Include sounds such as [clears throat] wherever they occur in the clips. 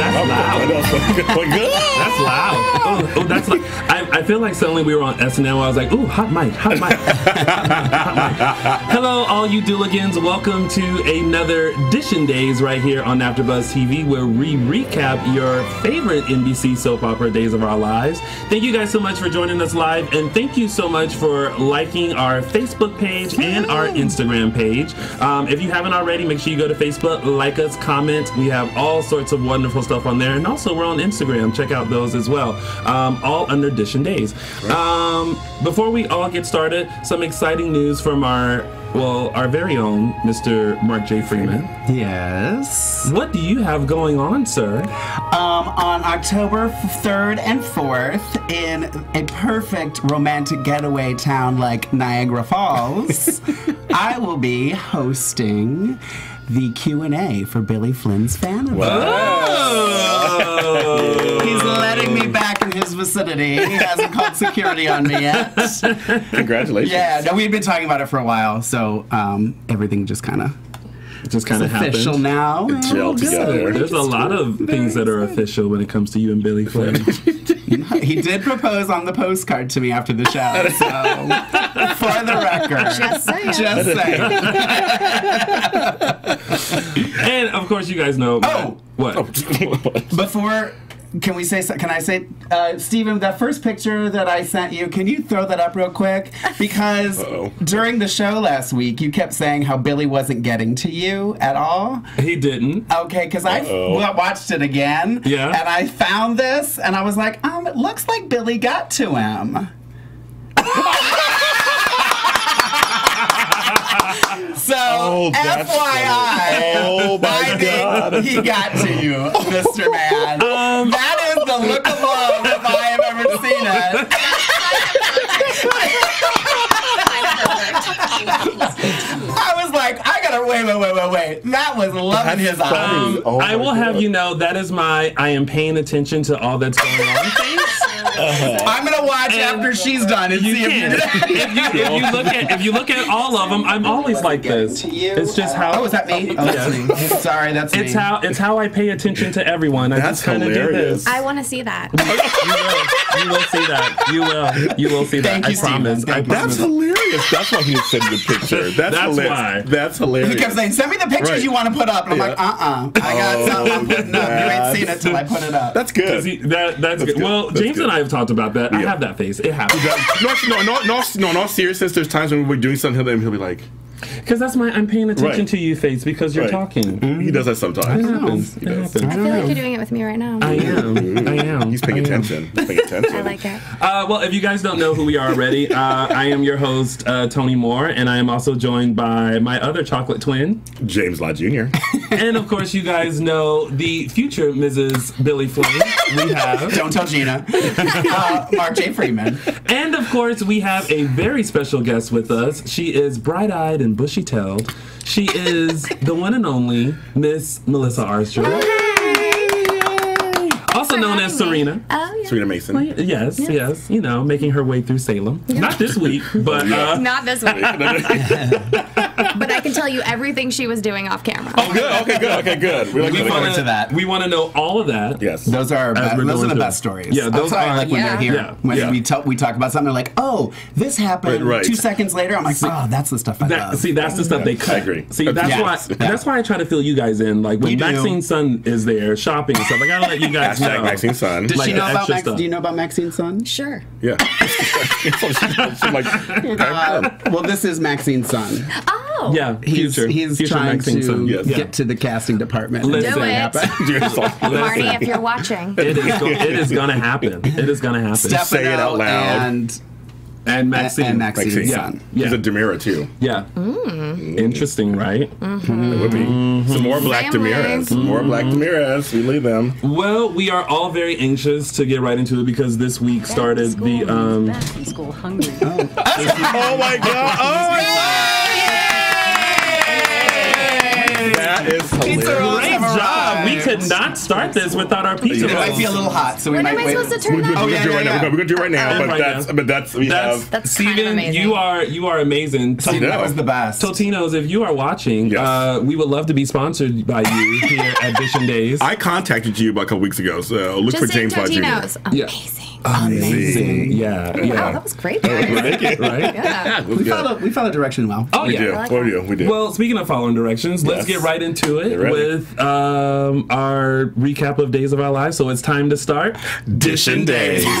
that's loud. [laughs] That's loud. Oh, that's like. I, I feel like suddenly we were on SNL. I was like, ooh, hot mic, hot mic. Hot mic. [laughs] Hello, all you Dooligans. Welcome to another Dishin Days right here on AfterBuzz TV, where we recap your favorite NBC soap opera Days of Our Lives. Thank you guys so much for joining us live, and thank you so much for liking our Facebook page and our Instagram page. Um, if you haven't already, make sure you go to Facebook, like us, comment. We have all sorts of wonderful stuff on there, and also we're on Instagram. Check out those as well. Um, all under Dishing Days. Um, before we all get started, some exciting news from our well, our very own Mr. Mark J. Freeman. Yes. What do you have going on, sir? Um, on October 3rd and 4th, in a perfect romantic getaway town like Niagara Falls, [laughs] I will be hosting the Q&A for Billy Flynn's fan. Oh. He's letting me back his vicinity. He hasn't called security on me yet. [laughs] Congratulations. Yeah, no, we've been talking about it for a while, so um, everything just kind of just kind of happened. official now. It gelled together. There's a lot of things that are official when it comes to you and Billy Flynn. [laughs] [laughs] He did propose on the postcard to me after the show, so for the record, Just saying. just saying. and of course, you guys know. Oh! what? Before, can we say? Can I say, uh, Stephen, that first picture that I sent you? Can you throw that up real quick? Because [laughs] Uh-oh. during the show last week, you kept saying how Billy wasn't getting to you at all. He didn't. Okay, because I watched it again. Yeah. And I found this, and I was like, um, it looks like Billy got to him. [laughs] so, Oh, FYI, Oh my I god. think he got to you, Mr. Man. [laughs] Um, the look of love if I have ever seen it. I was like, I gotta wait, wait, wait, wait, wait. That was love in his eyes. Um, Oh I my will have you know that is my I am paying attention to all that's going on [laughs] face. I'm gonna watch And after she's done and You see can. if you if you if [laughs] you look at if you look at all of them, I'm always like this. It's just how. Oh, is that me? Oh, that's me. [laughs] Sorry, that's It's me. how it's how I pay attention to everyone. I That's just kind of do hilarious. this. I want to see that. [laughs] you will. You will see that. You will. You will see that. Thank I you, Stephen. promise. I Thank you. promise. That's hilarious. That's why he was sending the picture. That's, That's hilarious. why. That's hilarious. He kept saying, "Send me the pictures Right. you want to put up," and I'm Yeah. like, "Uh, uh I got Oh, something I'm putting up. You ain't seen it till I put it up." That's good. he- that, that's, good. good. Well, That's James good. and I have talked about that. I have that face. It happens. no, no, no, no, no, in all seriousness, there's times when we're doing something, he'll, he'll be like, Because that's my I'm paying attention Right. to you face because you're Right. talking. he does that It sometimes. happens. It happens. I feel like you're doing it with me right now. I am. [laughs] I am. He's paying I attention. He's paying attention. I like it. Uh, well, if you guys don't know who we are already, uh, I am your host, uh, Tony Moore, and I am also joined by my other chocolate twin. James Lott [laughs] Jr. And of course, you guys know the future Mrs. Billy Flynn. We have. [laughs] Don't tell Gina. uh, Mark J. Freeman. And of course, we have a very special guest with us. She is bright eyed and bushy tailed. She told. She is [laughs] the one and only Miss Melissa Armstrong, also known as Serena. Oh, yeah. Serena Mason. Yes, yes, you know, making her way through Salem. Not this week, but [laughs] uh, Not this week, [laughs] but I can tell you everything she was doing off camera. Oh, good. Okay, good. Okay, good. We like we that. forward want to that. We want to know all of that. Yes. Those are our be- those are the best stories. Yeah, those sorry, are- like when Yeah. they're here. Yeah, When yeah. we talk we talk about something, they're like, "Oh, this happened." Right, right. Two seconds later, I'm like, "Oh, that's the stuff I That, love." see, that's the stuff they cut. I agree. See, that's Yes. why Yeah. that's why I try to fill you guys in. Like when You do. Maxine's son is there shopping and stuff, I gotta let you guys know. Maxine Son. Does she know about extra Max? Do you know about Maxine's son? Sure. Yeah. [laughs] Like, Uh, well, this is Maxine's son. Oh. Yeah, He's future. he's future trying Maxine's to. Yes. get to the casting department. and Listen. Do it. happen. [laughs] [laughs] Marty, if you're watching. It is, go- it is gonna happen. [laughs] It is gonna happen. Stefano Say it out loud. And and Maxine. and Maxine's Maxine. son. Yeah. He's a DiMera too. Yeah. Mm. Interesting, right? Mm-hmm. It would be mm-hmm. some more Black Family. DiMeras. Some more Black mm-hmm. DiMeras. We leave them. Well, we are all very anxious to get right into it because this week started the um back from school hungry. Oh my god! Oh my god! That is Pizza rolls Great job. We could not start this without our pizza It might be a little hot, so we When might am I wait. supposed to turn We're, that? we're Oh, gonna yeah, do it yeah, right now. yeah. We're gonna do it right now. But right that's now. but that's we That's, have. That's Steven, amazing. you are you are amazing. See, that was the best. Totinos, if you are watching, Yes. uh, we would love to be sponsored by you here at Dishin Days. I contacted you about a couple weeks ago. So look Just for James Lott Jr. Totino's. Yeah. Amazing. Amazing. Yeah, Wow, yeah. that was great. guys. Thank you. right? [laughs] Yeah. [laughs] We go. follow, we follow direction well. Oh We yeah. do. like What we do? We do. Well, speaking of following directions, let's get right into it Get with um, our recap of Days of Our Lives. So it's time to start Dishin Days. [laughs]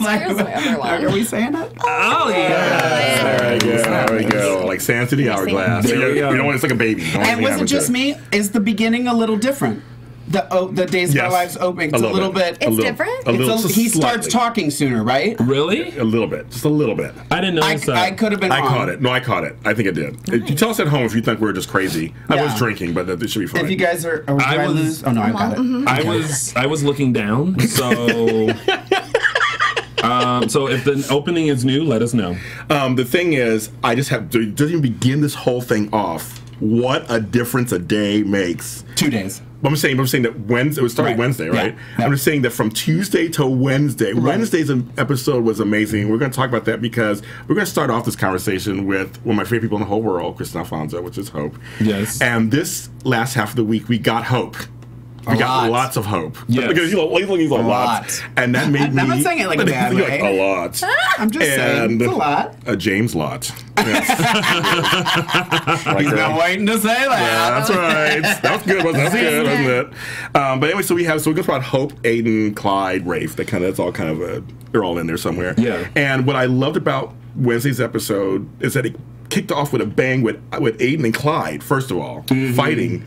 Like, are we saying it? Oh yeah. There we go. There we go. Like sand to the hourglass. We You go. don't want it's like a baby. You don't want And was it just me? Is the beginning a little different? The oh, the Days of Our Lives opening. It's a little, bit. It's different? A it's little, a- just he starts talking sooner, right? Really? A little bit. Just a little bit. I didn't know. I, notice that. I could have been I wrong. caught it. No, I caught it. I think it did. You tell us at home if you think we are just crazy. I was drinking, but that, it should be fine. If you guys are, or do I I, was- lose? Oh no, I got it. I was I was looking down. So [laughs] um, so if the opening is new, let us know. Um, the thing is, I just have to doesn't even begin this whole thing off. What a difference a day makes. Two days. I'm saying, I'm saying that Wednesday. It was started Right. Wednesday, right? Yeah. I'm just saying that from Tuesday to Wednesday. Wednesday's episode was amazing. We're going to talk about that because we're going to start off this conversation with one of my favorite people in the whole world, Kristian Alfonso, which is Hope. Yes. And this last half of the week, we got hope. We A got lot. lots of hope. Yes. Because you know, he's like, A lot. And that made I'm not saying it like [laughs] a bad You're like, a lot. [laughs] I'm just saying, it's a lot. a James lot. Yes. [laughs] Like He's that. been waiting to say that. Yeah, that's right. That was good. It? Good, wasn't it? Um, but anyway, so we have so we go about Hope, Aiden, Clyde, Rafe. That kind of that's all kind of a they're all in there somewhere. Yeah. And what I loved about Wednesday's episode is that it kicked off with a bang with with Aiden and Clyde. First of all, fighting.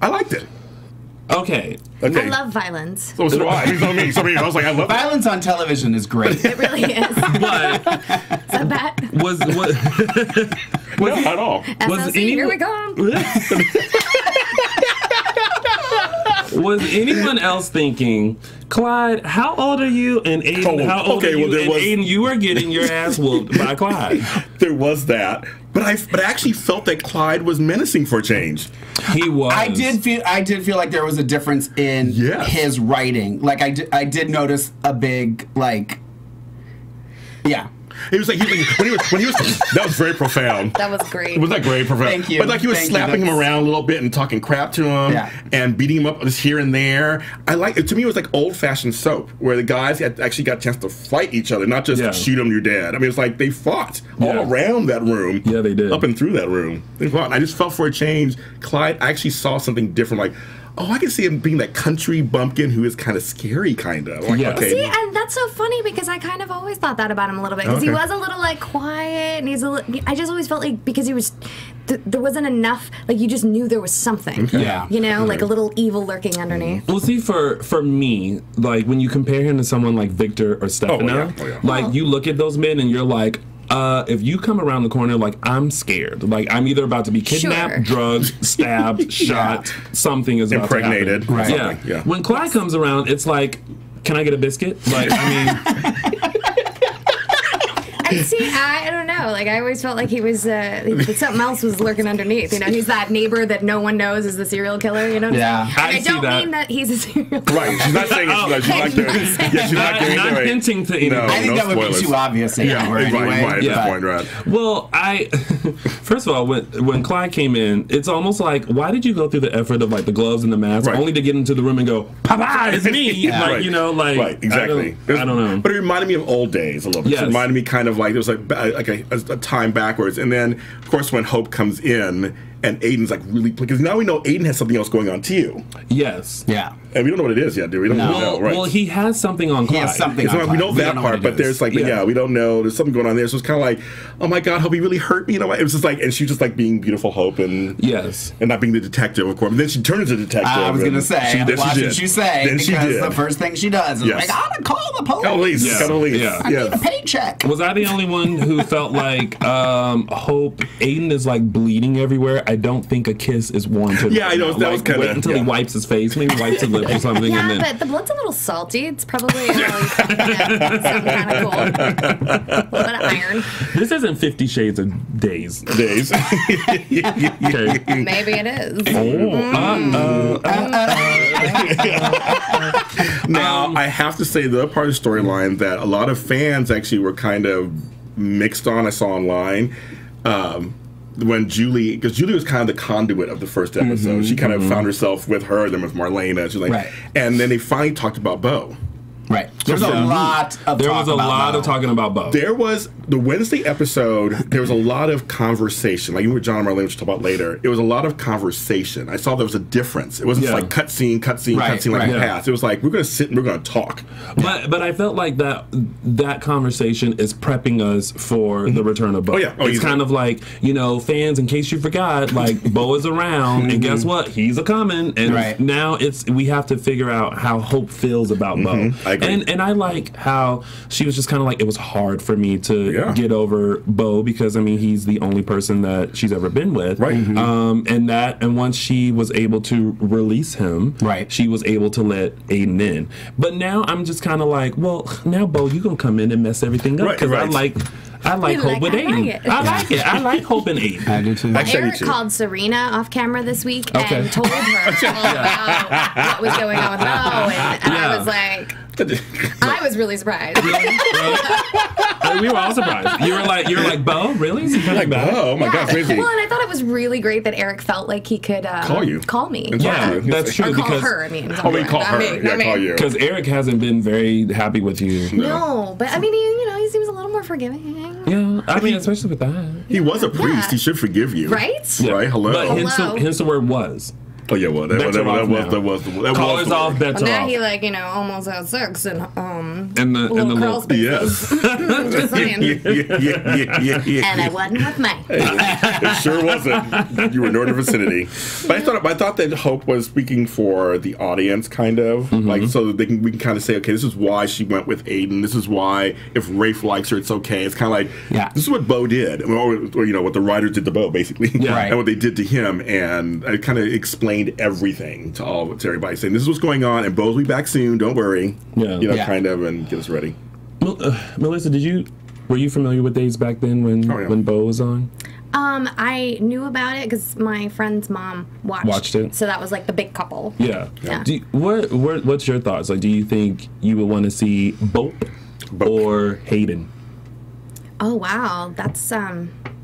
I liked it. Okay. Okay. I love violence. So, so do I. So me. So me. I was like, I love it. Violence on television is great. It really is. [laughs] Is But that bad? was what [laughs] No, not at all. Was SLC, any- here we go. [laughs] was anyone else thinking, Clyde, how old are you? And Aiden, Oh, how old okay, are you? well, there and was- Aiden, you are getting your ass whooped by Clyde. There was that, but I but I actually felt that Clyde was menacing for a change. He was. I did feel I did feel like there was a difference in Yes. his writing. Like I did, I did notice a big like yeah. He was like, he was like when he was when he was that was very profound. That was great. It was that great, profound. Thank you. But like he was Thank you. slapping him around a little bit and talking crap to him Yeah. and beating him up just here and there. I like it. To me, it was like old fashioned soap where the guys had actually got a chance to fight each other, not just Yeah. shoot him, you're dead. I mean, it's like they fought Yeah. all around that room. Yeah, they did. Up and through that room. They fought. And I just felt for a change. Clyde I actually saw something different. Like, oh, I can see him being that country bumpkin who is kind of scary, kind of. Like, Yeah. okay. See, and that's so funny because I kind of always thought that about him a little bit because he was a little like quiet and he's a li- I just always felt like because he was th- there wasn't enough like you just knew there was something. Yeah. You know, like a little evil lurking underneath. Mm-hmm. Well, see, for for me, like when you compare him to someone like Victor or oh, Stefano, yeah. Oh, yeah. like you look at those men and you're like, uh, if you come around the corner, like I'm scared, like I'm either about to be kidnapped, Sure. drugged, [laughs] stabbed, shot, something is about Impregnated. to happen. Right. Yeah. Yeah. When Clyde comes around, it's like. Can I get a biscuit? Like, I mean, [laughs] And see, I, I don't know. Like I always felt like he was uh, that something else was lurking underneath. You know, he's that neighbor that no one knows is the serial killer. You know. What Yeah. I'm saying? And I I, see don't that. mean that he's a serial killer. Right. She's not saying Oh. it's like she's not doing. [laughs] Yeah, she's not not, doing not anyway. hinting to anyone. No. I think no that would spoilers. be too obvious Yeah, anymore right, anyway. right, at this point, right. Well, I [laughs] first of all, when when Clyde came in, it's almost like why did you go through the effort of like the gloves and the mask Right. only to get into the room and go, "Papa, it's me!" [laughs] Yeah. Like Right. you know, like right, exactly. I don't, I don't know. But it reminded me of old days a little bit. Yes. It reminded me kind of like there was like like a, a time backwards, and then of course when Hope comes in and Aiden's like really because now we know Aiden has something else going on too, yes. Yeah. and we don't know what it is yet, do we? We don't No. really know, Well, right? well, he has something on He has something. It's on not- we Clyde. know that don't know part, but there's like, yeah. Yeah. we don't know. There's something going on there. So it's kind of like, oh my God, Hope, he really hurt me. You know, it was just like, and she's just like being beautiful Hope and Yes. and not being the detective, of course. But then she turns into a detective. I was gonna say, she, I'm then she watching did. you say Then because she did. the first thing she does is Yes. like, I gotta call the police. Got police. Yeah. Police. Yeah. I need a paycheck. Was I the only one who felt like um, Hope Aiden is like bleeding everywhere? I I don't think a kiss is warranted. Yeah, I know, that now. was Like, kinda- wait until yeah. he wipes his face, maybe wipes his lips or something, Yeah, and then. but the blood's a little salty. It's probably uh, [laughs] something kind of cool. A little bit of iron. This isn't Fifty Shades of Days. Days. [laughs] Okay. Maybe it is. Oh, uh, Now, I have to say, the other part of the storyline that a lot of fans actually were kind of mixed on, I saw online. Um, when Julie, because Julie was kind of the conduit of the first episode, mm-hmm, she kind of found mm-hmm. herself with her, then with Marlena. She's like, Right. and then they finally talked about Bo. Right. There's a lot of there talk was a about lot Bo. of talking about Bo. There was the Wednesday episode. There was a lot of conversation, like you with John and Marlena, which we'll talk about later. It was a lot of conversation. I saw there was a difference. It wasn't Yeah. like cut scene, cut scene, Right, cut scene like right. the Yeah. past. It was like we're going to sit and we're going to talk. But but I felt like that that conversation is prepping us for the mm-hmm. return of Bo. Oh, yeah. Oh, it's easily. kind of like you know, fans. In case you forgot, like [laughs] Bo is around, and guess mm-hmm. what? He's a coming, and Right. now it's we have to figure out how Hope feels about Bo. Mm-hmm. I agree. And and I like how she was just kind of like it was hard for me to Yeah. get over Bo because I mean he's the only person that she's ever been with, Right. Mhm. Um, and that and once she was able to release him, Right. she was able to let Aiden in. But now I'm just kind of like, well, now Bo, you gonna come in and mess everything up Right, because I like, I like You Hope like- with I Aiden. like. I like it. I like Hope and Aiden. I do too. Actually, I Eric do too. called Serena off camera this week Okay. and told her all about what was going on with Bo, and, and Yeah. I was like, I was really surprised. We were all surprised. You were like, you were like, Bo, really? Is he like, back? oh my God, crazy. Well, and I thought it was really great that Eric felt like he could uh, Call you. call me, And Yeah, you. that's true or call because her. I mean, Oh, we call her. me, yeah, me. call you. because Eric hasn't been very happy with you. No, but I mean, he, you know, he seems a little more forgiving, Yeah, I mean, especially with that. He was a priest. Yeah. He should forgive you. right? Yeah. Right? Hello? But hence, the, Hello. hence the word was. Oh, yeah, well, that, Better that, that, off was, now. that was that was us the off, word. better Well, now off. he like you know almost had sex and um And the- and little the crawl little- Yes. [laughs] Just yeah, yeah, yeah, yeah, yeah, yeah. And I wasn't with me. it sure wasn't. You were north of vicinity. But I thought I thought that Hope was speaking for the audience, kind of Mm-hmm. like so that they can we can kind of say, okay, this is why she went with Aiden. This is why if Rafe likes her, it's okay. It's kind of like Yeah. this is what Bo did, or, or, you know what the writers did to Bo, basically, Yeah. Right. [laughs] and what they did to him, and it kind of explained everything to all to everybody, saying this is what's going on, and Bo's will be back soon. Don't worry. Yeah. you know, Yeah. kind of, and get us ready. Mel- uh, Melissa, did you were you familiar with Days back then when Oh, yeah. when Bo was on? Um, I knew about it because my friend's mom watched. Watched it? So that was like the big couple. Yeah. Yeah. Do you, what, what what's your thoughts? Like, do you think you would want to see Bope Bope. or Hayden? Oh wow, that's um, that's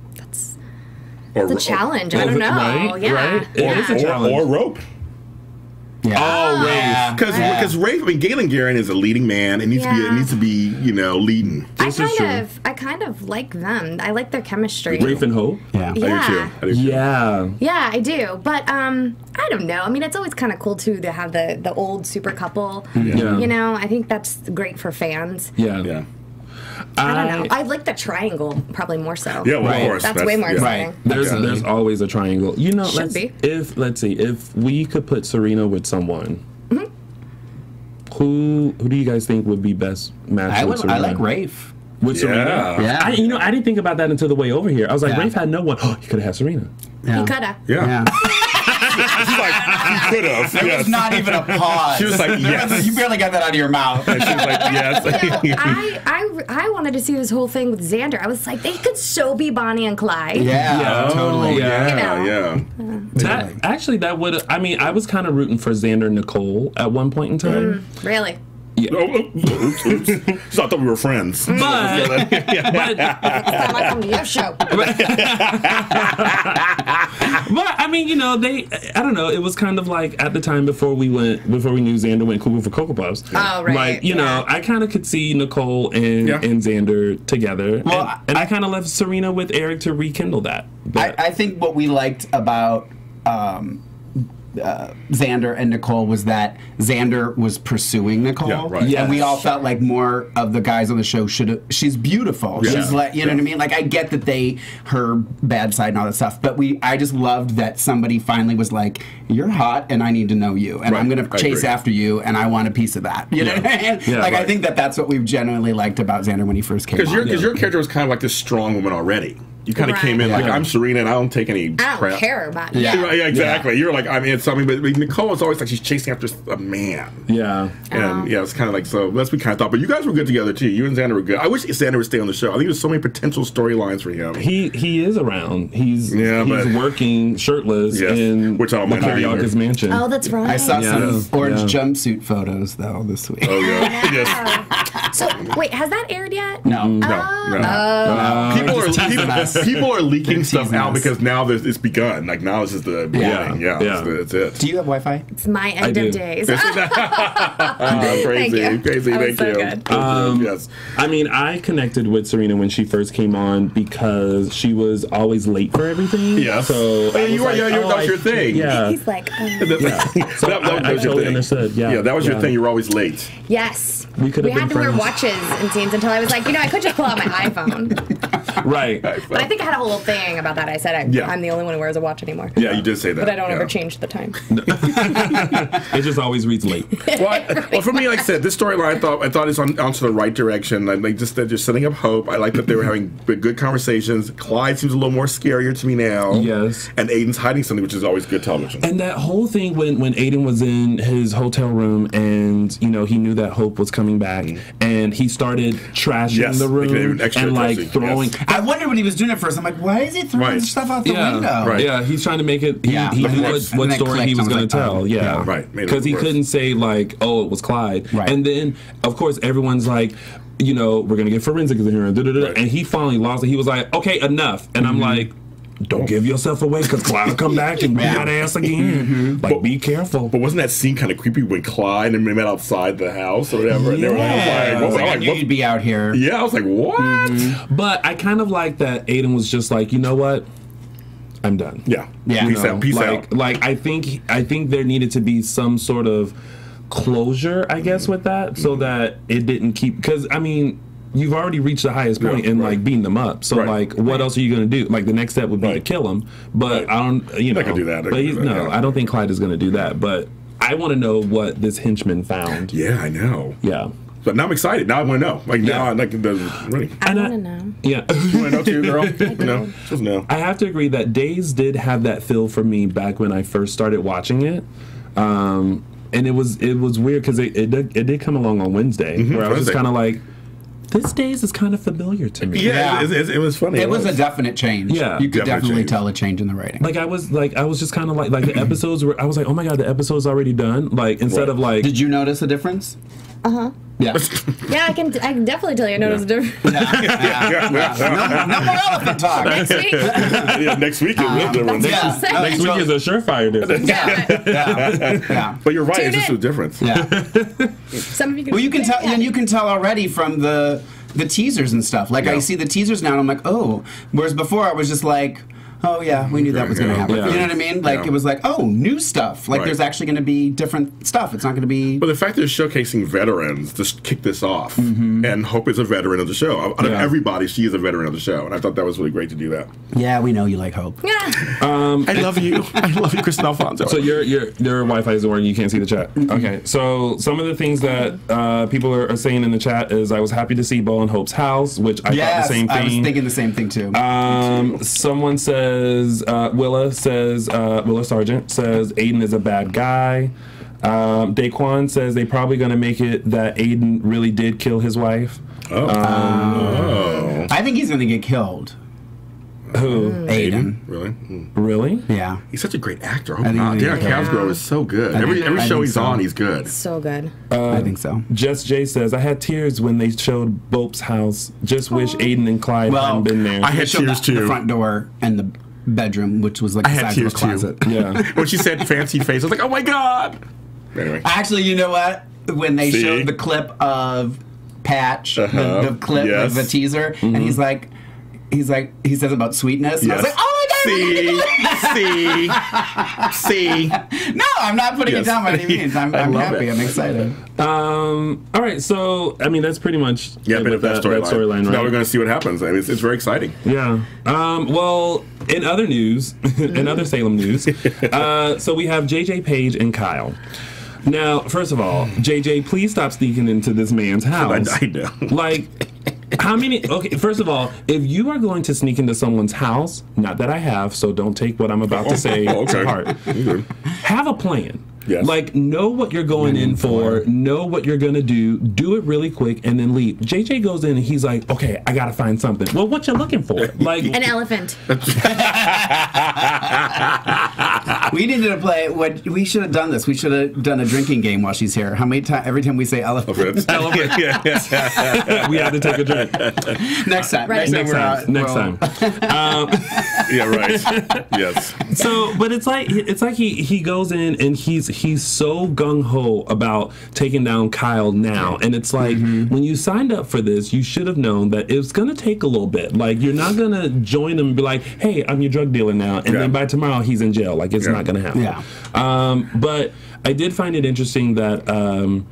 Or the challenge. I don't know. right? Yeah. Right? It yeah. is a Or, challenge. or rope. Yeah. Oh, yeah. Because Yeah. because Rafe, I mean, Galen Gering is a leading man. It needs to be it needs to be you know leading. I This is kind true. of, I kind of like them. I like their chemistry. Rafe and Hope? Yeah. I do Yeah. too. I do too. Yeah. Yeah, I do. But um, I don't know. I mean, it's always kind of cool too to have the the old super couple. Yeah. You know, I think that's great for fans. Yeah. Yeah. I don't know. I like the triangle probably more so. Yeah, well, Right. of course. That's, way more yeah. exciting. Right. There's Absolutely. there's always a triangle. You know, Should let's be. if let's see if we could put Serena with someone. Mm-hmm. Who who do you guys think would be best matched I, with would, I like Rafe. With Yeah. Serena? Yeah. I, you know, I didn't think about that until the way over here. I was like, Yeah. Rafe had no one. Oh, [gasps] he could have had Serena. Yeah. He coulda. Yeah. Yeah. She's like, you could have. There Yes. was not even a pause. She was like, yes. you barely got that out of your mouth. And she was like, yes. [laughs] I, I, I wanted to see this whole thing with Xander. I was like, they could so be Bonnie and Clyde. Yeah, Yeah. totally. Yeah, You yeah. That actually, that would. I mean, I was kind of rooting for Xander and Nicole at one point in time. Mm, really. Oh, oh, oops, oops. [laughs] So I thought we were friends. But, [laughs] but Time I come to your show. [laughs] But I mean, you know, they. I don't know. It was kind of like at the time before we went, before we knew Xander went cuckoo for Cocoa Puffs. Oh, right, Like you yeah. know, I kind of could see Nicole and Yeah. and Xander together, Well, and, and I, kind of left Serena with Eric to rekindle that. I, I think what we liked about um, uh, Xander and Nicole was that Xander was pursuing Nicole, Yeah, right. and we all felt like more of the guys on the show should have. She's beautiful. Yeah. She's like, you know Yeah. what I mean? Like, I get that they her bad side and all that stuff, but we, I just loved that somebody finally was like, "You're hot, and I need to know you, and Right. I'm going to chase after you, and I want a piece of that." You know, what I mean? Yeah, like I think that that's what we've genuinely liked about Xander when he first came Because your because your character was kind of like this strong woman already. You kind of Right. came in like Yeah. I'm Serena and I don't take any I don't crap. care about it. Yeah. Right, yeah, exactly. You're like I'm it's something, but Nicole is always like she's chasing after a man. Yeah. And yeah, it's kind of like so. That's what we kind of thought. But you guys were good together too. You and Xander were good. I wish Xander would stay on the show. I think there's so many potential storylines for him. He he is around. He's Yeah, he's but- working shirtless Yes, in which I the might not Kiriakis mansion. Oh, that's right. I saw Yeah. some orange Yeah. jumpsuit photos though this week. Oh yeah. [laughs] yes. So wait, has that aired yet? No, No. Oh. no. Uh, people are people, us. People are leaking stuff teasing out us. because now there's, it's begun. Like now this is the beginning. Yeah, Yeah. That's, that's it. Do you have Wi-Fi? It's my end of days. [laughs] Ah, crazy, you. crazy. That was Thank so you. good. Um, yes. I mean, I connected with Serena when she first came on because she was always late for everything. Yeah. So Yeah, you was were- yeah, you- that was I- your thing. Yeah. He's like, um, [laughs] That's- So that- that- I- that I was your totally thing. understood, yeah, Yeah, that was your thing. You were always late. yes. We could have had been to wear watches in scenes until I was like, you know, I could just pull out my [laughs] iPhone. right. But I think I had a whole thing about that. I said I, Yeah. I'm the only one who wears a watch anymore. Yeah, you did say that. But I don't yeah. ever change the time. [laughs] [laughs] It just always reads late. [laughs] Well, I- well, for me, like I said, this storyline I thought I thought it's on onto the right direction. I like just they're just setting up hope. I like that they were having good good conversations. Clyde seems a little more scarier to me now. Yes. and Aiden's hiding something, which is always good television. And that whole thing when when Aiden was in his hotel room and you know he knew that Hope was coming back mm. and he started trashing Yes, the room and like throwing. yes. I wondered what he was doing it first. I'm like, why is he throwing Right. stuff out the Yeah, window? Right. yeah, he's trying to make it. He, Yeah, he knew what, what story he was going was to tell. oh, yeah, yeah. Right, Because he worse. couldn't say like, "Oh, it was Clyde," Right. and then of course everyone's like. You know, we're gonna get forensics in here, and. Right. and he finally lost it. He was like, "Okay, enough." And I'm mm-hmm. like, "Don't give yourself away, because Clyde will come back and beat Yeah. that ass again. Mm-hmm. Like, But- be careful." But wasn't that scene kind of creepy when Clyde and they met outside the house or whatever? And they were like, I was like, I, I was like, I what- knew you'd be out here. yeah, I was like, what? Mm-hmm. But I kind of like that Aiden was just like, you know what? I'm done. Yeah, Yeah. Peace You know, out. Peace like, out. Like I think I think there needed to be some sort of closure, I guess, with that, so mm-hmm. that it didn't keep. Because I mean, you've already reached the highest point Yeah, in right. like beating them up. So Right. like, what else are you gonna do? Like the next step would be to kill them. But Right. I don't. You know, Not gonna do that. Not But gonna do that, no, yeah. I don't think Clyde is gonna do that. But I want to know what this henchman found. Yeah, I know. Yeah. But now I'm excited. Now I want to know. Like now, Yeah. I like the running. I want to know. Yeah. [laughs] You want to know too, girl? [laughs] You know, just know. I have to agree that Days did have that feel for me back when I first started watching it. Um, and it was it was weird because it, it did, it did come along on Wednesday where I was Wednesday. just kind of like, this Days is kind of familiar to me. Yeah, Yeah. It, it, it was funny. It was a definite change. Yeah. you could Definite definitely change. tell a change in the writing. Like I was like I was just kind of like like the episodes were I was like oh my god the episode's already done like instead Right. of like Did you notice a difference? Uh huh. Yeah. [laughs] Yeah, I can. I can definitely tell you. I noticed a difference yeah. yeah. No, no more elephant talk. next week. [laughs] yeah, next week it will different. yeah. Next next week is a surefire difference. [laughs] Yeah. Yeah. yeah. But you're right. Tune It's just in. a difference. Yeah. Some of you can. Well, you can tell, and you can tell already from the the teasers and stuff. Like I see the teasers now, and I'm like, oh. Whereas before, I was just like, oh yeah, we knew that was going to happen. Yeah. You know what I mean? Like Yeah. it was like, oh, new stuff. Like Right. there's actually going to be different stuff. It's not going to be. But the fact that they're showcasing veterans just kick this off, and Hope is a veteran of the show. Out of Yeah. everybody, she is a veteran of the show, and I thought that was really great to do that. Yeah, we know you like hope. Yeah. I love you. [laughs] I love you, Kristian Alfonso. So your your your Wi-Fi isn't working. You can't see the chat. Okay. So some of the things that uh, people are, are saying in the chat is I was happy to see Bo and Hope's house, which I yes, thought the same thing. I was thing. thinking the same thing too. Um, someone says uh, Willa says uh, Willa Sargent says Aiden is a bad guy. Um, Daquan says they probably gonna make it that Aiden really did kill his wife. oh. oh, I think he's going to get killed. Who Aiden. really? Hmm. really? Yeah. He's such a great actor. I hope I think not. he's Darren good. Cosgrove is so good. Every think- every I show he's so. on, he's good. So good. I think so. Just Jay says I had tears when they showed Bope's house. Just wish Aiden and Clyde Well, hadn't been there. I had They showed tears the, the front door and the bedroom, which was like I the had size tears of a too. yeah. [laughs] when she said fancy face, I was like, oh my god. Anyway, Actually, you know what? When they See? showed the clip of Patch, Uh-huh. the, the clip Yes. of the teaser, and he's like, he's like, he says about sweetness. And I was like, oh my god, See, see, see. [laughs] No, I'm not putting Yes. it down by any means. I'm, [laughs] I I'm happy. it. I'm excited. Um. All right. So I mean, that's pretty much Yeah, it bit of that storyline. storyline, So right? Now we're going to see what happens. I mean, it's, it's very exciting. Yeah. Um, well, in other news, [laughs] in other Salem news, uh, so we have JJ Paige and Kyle. Now, first of all, JJ, please stop sneaking into this man's I, house. I know. Like, how many? Okay, first of all, if you are going to sneak into someone's house, not that I have, so don't take what I'm about to say Oh, [laughs] okay. to heart. Okay. Have a plan. Yes. Like, know what you're going in mm-hmm. for, know what you're gonna do, do it really quick, and then leave. JJ goes in and he's like, okay, I gotta find something. Well, what you looking for? [laughs] Like, An elephant. [laughs] [laughs] We needed to play. What we should have done this. We should have done a drinking game while she's here. How many times? Every time we say elephant. [laughs] [laughs] yeah, yeah, yeah. we had to take a drink. next time. Right. Next time. Next we're time. Next we'll- time. Yeah, right. Yes. So, but it's like it's like he he goes in and he's he's so gung ho about taking down Kyle now, and it's like Mm-hmm. when you signed up for this, you should have known that it's gonna take a little bit. Like you're not gonna join him and be like, "Hey, I'm your drug dealer now," and Yeah. then by tomorrow he's in jail. Like it's Yeah. Not gonna happen. Yeah. Um, but I did find it interesting that. Um,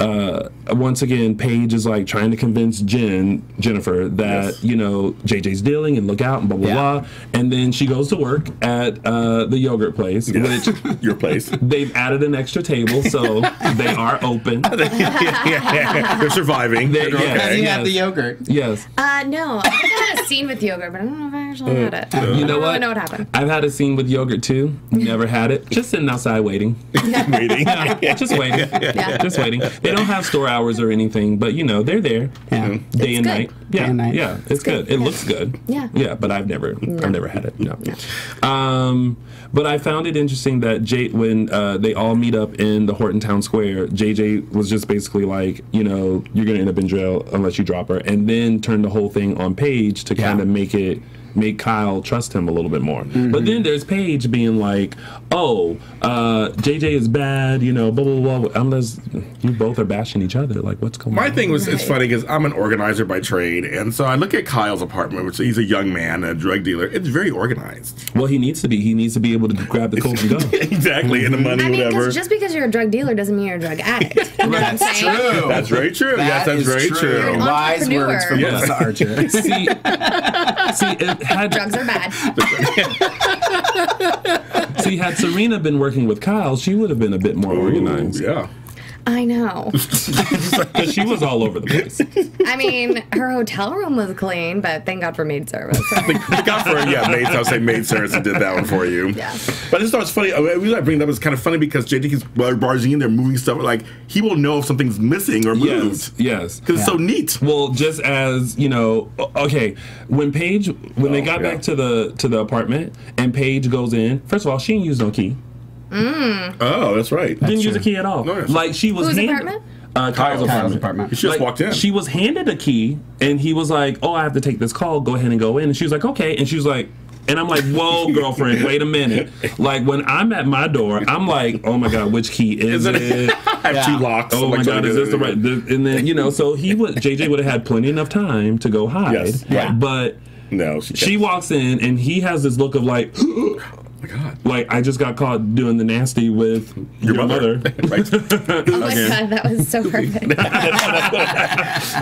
uh, once again, Paige is like trying to convince Jen, Jennifer, that Yes. you know JJ's dealing and look out and blah blah Yeah. blah. And then she goes to work at uh, the yogurt place, Yes. which [laughs] Your place. they've added an extra table, so [laughs] they are open. yeah, [laughs] yeah, yeah. They're surviving. They- They're yeah. Have you Yes. had the yogurt? Yes, Uh, no. I think I had a scene with yogurt, but I don't know if I actually had it. you I know don't what? really know what happened. I've had a scene with yogurt too. Never had it. Just sitting outside waiting. waiting. Yeah, just waiting. Yeah. Just waiting. They don't have store hours or anything, but you know they're there. Yeah. Day It's and good. night. Yeah, Day and night. yeah, it's good. It looks good. Yeah. yeah, but I've never, I've never had it. No. Um, but I found it interesting that Jay, when uh, they all meet up in the Horton Town Square, JJ was just basically like, you know, you're gonna end up in jail unless you drop her, and then turn the whole thing on Paige to Yeah. kind of make it. Make Kyle trust him a little bit more, Mm-hmm. but then there's Paige being like, "Oh, uh, JJ is bad," you know, blah blah blah. Unless you both are bashing each other, like, what's going My on? My thing was, it's funny because I'm an organizer by trade, and so I look at Kyle's apartment, which he's a young man, a drug dealer. It's very organized. Well, he needs to be. He needs to be able to grab the coat and go. [laughs] exactly, and the money, I mean, whatever. just because you're a drug dealer doesn't mean you're a drug addict. You know That's true. That's very true. yes, that's is very true. true. an Wise words from Yeah. Melissa Archer. [laughs] see, see, it had Drugs are bad. [laughs] [laughs] see had Serena been working with Kyle, she would have been a bit more organized Yeah. I know. [laughs] because she was all over the place. I mean, her hotel room was clean, but thank God for maid service. [laughs] Look out for yeah, maid. I'll say maid service and did that one for you. Yeah. But I just thought it's funny. uh, The reason I bring it up is kind of funny because JJ keeps bar- barging in there, moving stuff. Like he will know if something's missing or yes, moved yes. because it's so neat. Well, just as you know, okay, when Paige, when they Oh, got yeah. back to the to the apartment, and Paige goes in. First of all, she didn't use no key. Oh, that's right. Didn't use a key at all. No. Like she was Whose hand- apartment? Uh, Kyle's Kyle's apartment. apartment. He just Like, walked in. She was handed a key, and he was like, "Oh, I have to take this call. Go ahead and go in." And she was like, "Okay." And she was like, and I'm like, "Whoa, [laughs] girlfriend, wait a minute." Like when I'm at my door, I'm like, "Oh my god, which key is, Is it- it?" [laughs] I have Yeah. two locks. Oh I'm my like, god, is this the right? [laughs] this- And then you know, so he would JJ would have had plenty enough time to go hide. Yes, Yeah. But No, she. she walks in and he has this look of like, Oh [gasps] my god. like I just got caught doing the nasty with your, mother. [laughs] right. so [laughs] Oh my God, that was so [laughs] perfect.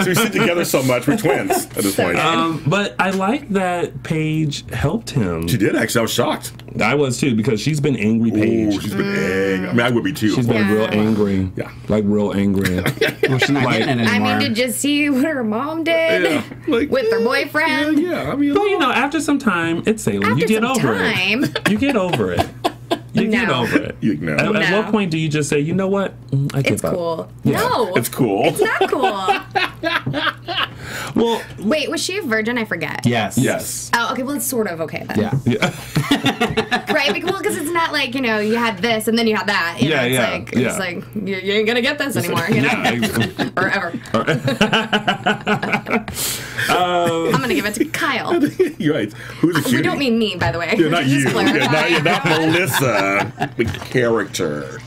we sit together so much. We're twins at this So point. Um, but I like that Paige helped him. she did actually. I was shocked. I was too because she's been angry Paige. Oh, she's been egg. I mean, I would be too. She's been Yeah. real angry. Yeah. Like real angry. Well, she's not Like- getting it I mean, did you see what her mom did Yeah, like- with her boyfriend? Yeah, I mean, but you know, after some time, it's Salem. After you get some over time. it. You get over it. You get over it. You know. At, at No. what point do you just say, you know what? Mm, I give It's up. cool. Yeah. No, it's cool. it's not cool. [laughs] Well, Wait, was she a virgin? I forget. yes. yes. Oh, okay. Well, it's sort of okay then. Yeah. yeah. [laughs] Right? Because, well, because it's not like you know you had this and then you had that. You Yeah, know, it's yeah, like yeah. it's like you, you ain't gonna get this anymore. You know, [laughs] yeah. [laughs] or ever. I'm gonna um, give it to Kyle. You're right. Who's a cutie? We don't mean me, by the way. Yeah, not you. clarify. Yeah, not, yeah, not Melissa. The character.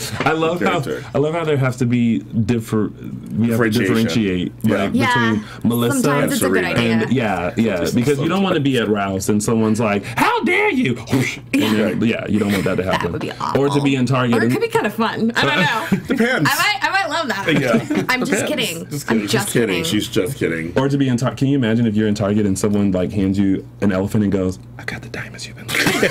[laughs] I love how I love how there has to be differ. We have to differentiate Yeah. like, Yeah. between Melissa Sometimes it's a good idea. and yeah, yeah, because you don't want to be at Rouse and someone's like, "How dare you!" [laughs] And then, yeah, you don't want that to happen. That would be Or to be in Target. Or it could be kind of fun. I don't know. [laughs] Depends. I might, I might love that. Yeah. I'm just kidding. Just kidding. I'm She's just kidding. kidding. She's just kidding. Or to be in Target. Can you imagine if you're in Target and someone like hands you an elephant and goes, "I got the diamonds you've been looking." for."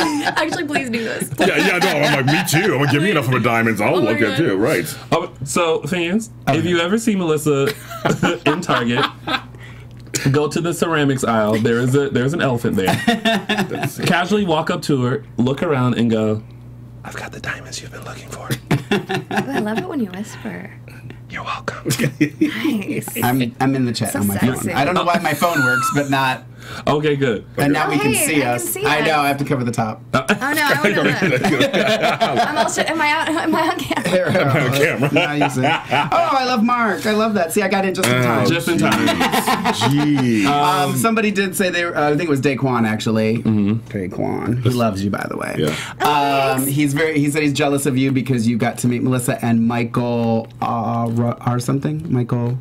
[laughs] Actually, please do this. Yeah, yeah, no, I'm like, me too. I'm like, give me enough of a diamonds. I'll Oh my look at God. too. Right. Oh, so fans, oh, if you ever see Melissa [laughs] in Target, go to the ceramics aisle. There is a there's an elephant there. [laughs] Casually walk up to her, look around, and go, "I've got the diamonds you've been looking for." Ooh, I love it when you whisper. You're welcome. Nice. I'm I'm in the chat So on my sexy. phone. I don't know why my phone works, but not. Okay, good. And now Oh, we can hey, see I can us. I know. I have to cover the top. Oh no, I want to look. I'm also. Am I out? Am I on camera? There [laughs] we go. camera. Now you see. [laughs] Oh, I love Mark. I love that. See, I got in just in time. Just in time. [laughs] Gee. Um, somebody did say they. Were, uh, I think it was Daquan actually. Mm-hmm. Daquan. He loves you, by the way. yeah. Um, he's very. He said he's jealous of you because you got to meet Melissa and Michael uh, R, R something. Michael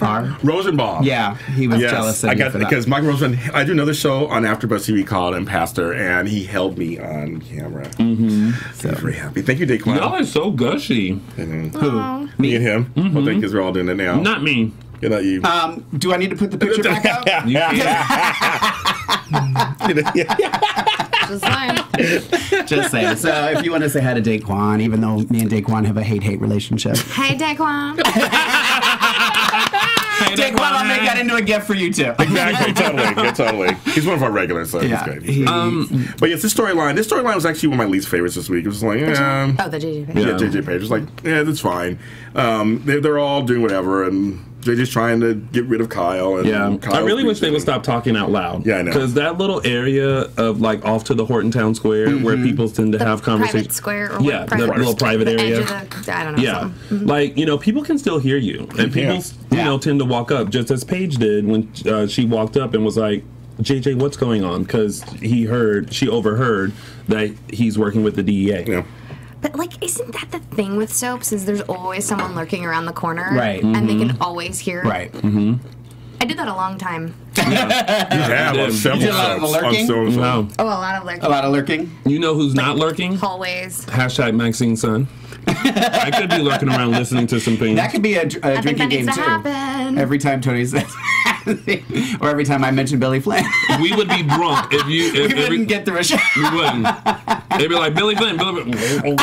R. Rosenbaum. Yeah, he was Yes, jealous of I you got for because Michael Rosenbaum. I do another show on AfterBuzz TV called Impastor, and he held me on camera. Mm-hmm. So very happy. Thank you, Daquan. Y'all are so gushy. Who? Me and him. Well, thank you, 'cause we're all doing it now. Not me. You're not you. Um, do I need to put the picture back up? [laughs] You can't. [laughs] Just fine. Just saying. So if you want to say hi to Daquan, even though me and Daquan have a hate-hate relationship, Hey, Daquan. [laughs] Daquan, I'll make that into a gift for you too. exactly, totally, yeah, totally. He's one of our regulars, so Yeah, he's great. he- Um, but yes, this storyline. This storyline was actually one of my least favorites this week. It was like, yeah, Oh, the JJ Paige. yeah, Yeah. JJ Paige was like, yeah, that's fine. Um, they, they're all doing whatever, and JJ's trying to get rid of Kyle. And Yeah, I Kyle's really wish they would stop talking out loud. Yeah, I know. Because that little area of like off to the Horton Town Square where people tend to The have conversations. square or Yeah, the private, little private the area. Edge of the, I don't know. Yeah, something. like you know, people can still hear you, and people Yeah. you know tend to walk up, just as Paige did when uh, she walked up and was like, "JJ, what's going on?" Because he heard, she overheard that he's working with the DEA. Yeah. But like, isn't that the thing with soaps? Is there's always someone lurking around the corner, Right. And they can always hear. Right. Mm -hmm. I did that a long time. Yeah, well, did. several You did a lot of lurking? so-and-so. Wow. Oh, a lot of lurking. A lot of lurking. You know who's not lurking? hallways. Hashtag Maxine Son. I could be lurking around listening to some things. That could be a, a I think drinking game needs too. happen. Every time Tony says, [laughs] or every time I mention Billy Flynn, we would be drunk if you. If we every, wouldn't get through a show. we wouldn't. They'd be like Billy Flynn. Billy Flynn.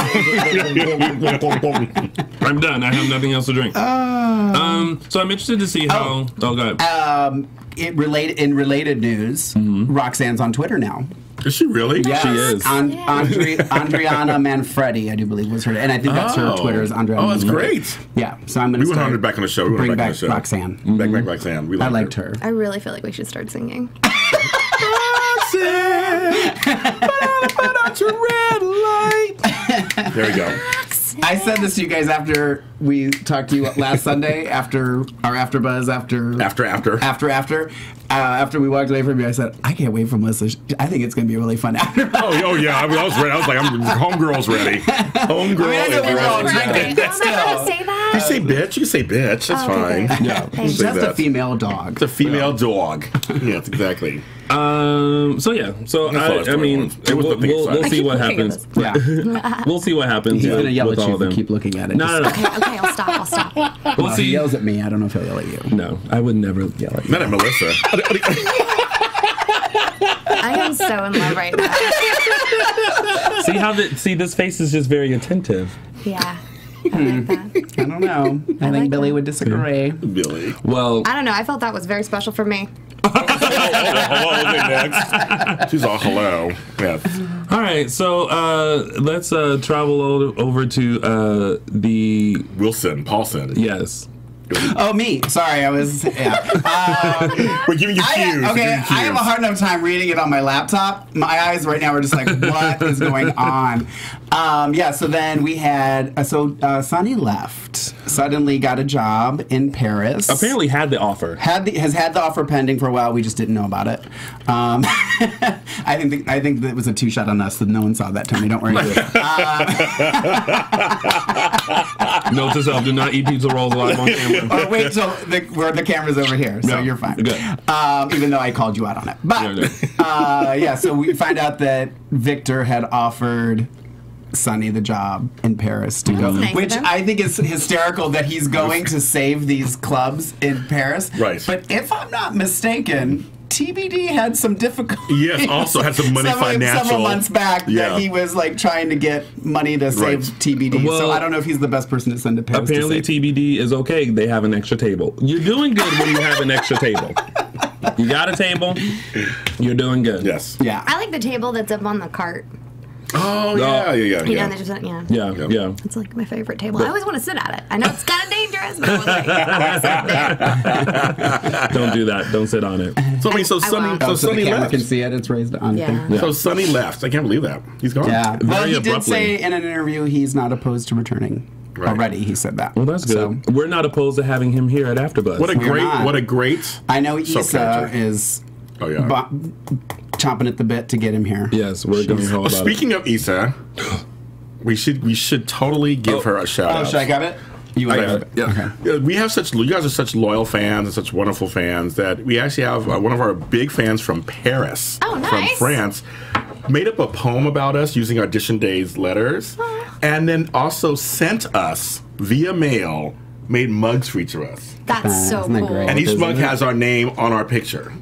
[laughs] I'm done. I have nothing else to drink. um. So I'm interested to see how. Oh, God. Um, it relate in related news, mm-hmm. Roxanne's on Twitter now. Is she really? Yes. She is. An- Yeah. Andre- Andriana Manfredi, I do believe was her, and I think that's her Oh. Twitter is Andriana. Oh, that's Manfredi. great. Yeah, so I'm gonna We want start her back on the show. We bring back, back on the show. Roxanne. Back, back, Roxanne. We I liked her. I really feel like we should start singing. [laughs] [laughs] [laughs] There we go. I said this to you guys after we talked to you last Sunday, after our after buzz, after After, after. after after uh, after we walked away from you. I said I can't wait for Melissa. I think it's gonna be a really fun after buzz. Oh, oh yeah. I, mean, I was ready. I was like, I'm homegirl's ready. [laughs] Homegirl I mean, I know is we ready. drinking. That's Still. how to say that. You say bitch. You say bitch. That's Oh, fine. good. Yeah. Thanks. Say Just a female dog. It's a female dog. yes, exactly. Um. So yeah. So I, I mean. It was we'll, the we'll, we'll see what happens. Yeah, [laughs] We'll see what happens. he's with, gonna yell with at you of if you keep looking at it. No, no, no. Okay, okay, I'll stop. I'll stop. [laughs] We'll Well, he see. yells at me. I don't know if he'll yell at you. No, I would never yell at you. Not at Melissa. [laughs] I am so in love right now. See how the see this face is just very attentive. Yeah. I like that. I don't know. I, think like Billy that. would disagree. Billy. Well, I don't know. I felt that was very special for me. Oh, next. She's all hello. Yes. all right. So uh, let's uh, travel over to uh, the Wilson. Paulson. yes. Oh, me. Sorry, I was. Yeah. [laughs] We're giving you I, cues. we're okay, giving you I have a hard enough time reading it on my laptop. My eyes right now are just like, [laughs] what is going on? Um, yeah, so then we had, uh, so uh, Sonny left, suddenly got a job in Paris. Apparently had the offer. Had the, has had the offer pending for a while. We just didn't know about it. Um, I think the, I think that was a two shot on us that no one saw that. Tony, don't worry. Note to self: Do not eat pizza rolls live on camera. [laughs] or wait till the, where the camera's over here, so Yeah, you're fine. good. Um, even though I called you out on it, but Yeah, yeah. [laughs] uh, yeah. So we find out that Victor had offered. Sonny the job in Paris to go, nice which. I think is hysterical that he's going to save these clubs in Paris. Right. But if I'm not mistaken, TBD had some difficulty. Yes, also had some money [laughs] several, financial. Several months back, Yeah. that he was like trying to get money to save Right. TBD. so I don't know if he's the best person to send to Paris. Apparently, to. TBD is okay. They have an extra table. You're doing good when you have an extra table. You got a table. You're doing good. Yes. yeah. I like the table that's up on the cart. Oh yeah, yeah, yeah. You yeah. they just yeah. Yeah. Yeah. Yeah. It's like my favorite table. I always want to sit at it. I know it's kind of dangerous, but I, would like, I want to sit [laughs] there. Don't do that. Don't sit on it. So I mean, so I Sonny, won't. so Oh, so the Sonny camera left. can see it. It's raised on. Yeah. thing. So Sonny left. I can't believe that he's gone. Yeah. Well, Very he did say in an interview he's not opposed to returning. Right. Already, he said that. Well, that's good. So, We're not opposed to having him here at AfterBuzz. What a We're great, not. what a great. I know Soap Issa is Oh yeah. bo- chomping at the bit to get him here. yes, we're going to Oh, about speaking of Issa, we should we should totally give Oh. her a shout Oh, out. should I grab it? You want I to got it. it? Yeah. Okay. Yeah, we have such you guys are such loyal fans and such wonderful fans that we actually have uh, one of our big fans from Paris, Oh, from. France, made up a poem about us using our Dishin Days letters, and then also sent us via mail made mugs for each of us. That's so Isn't that cool. great? And each Isn't mug it? has our name on our picture.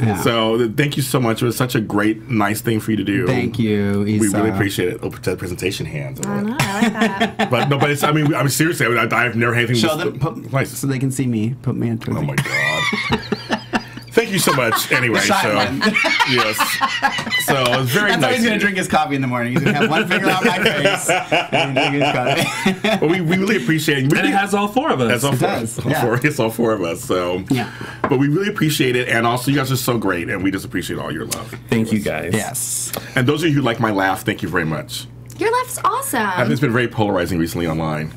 Yeah. So thank you so much. It was such a great, nice thing for you to do. Thank you, Issa. We really appreciate it. Oh, that presentation hands. I know, I like that. [laughs] But no, but it's. I mean, I'm seriously. I, I've never had anything. Show this- them put, nice. so they can see me. Put me into. Oh my god. [laughs] [laughs] Thank you so much. [laughs] Anyway, Shy so one. [laughs] yes, so it was very That's how nice. he's gonna drink his coffee in the morning. He's gonna have one finger on my [laughs] face. and drink his coffee. But we, we really appreciate it. And it has all four of us. That's all It four, does, all yeah. four, it's all four of us. So Yeah. But we really appreciate it, and also you guys are so great, and we just appreciate all your love. Thank you guys. yes. And those of you who like my laugh, thank you very much. Your laugh's awesome. It's been very polarizing recently online.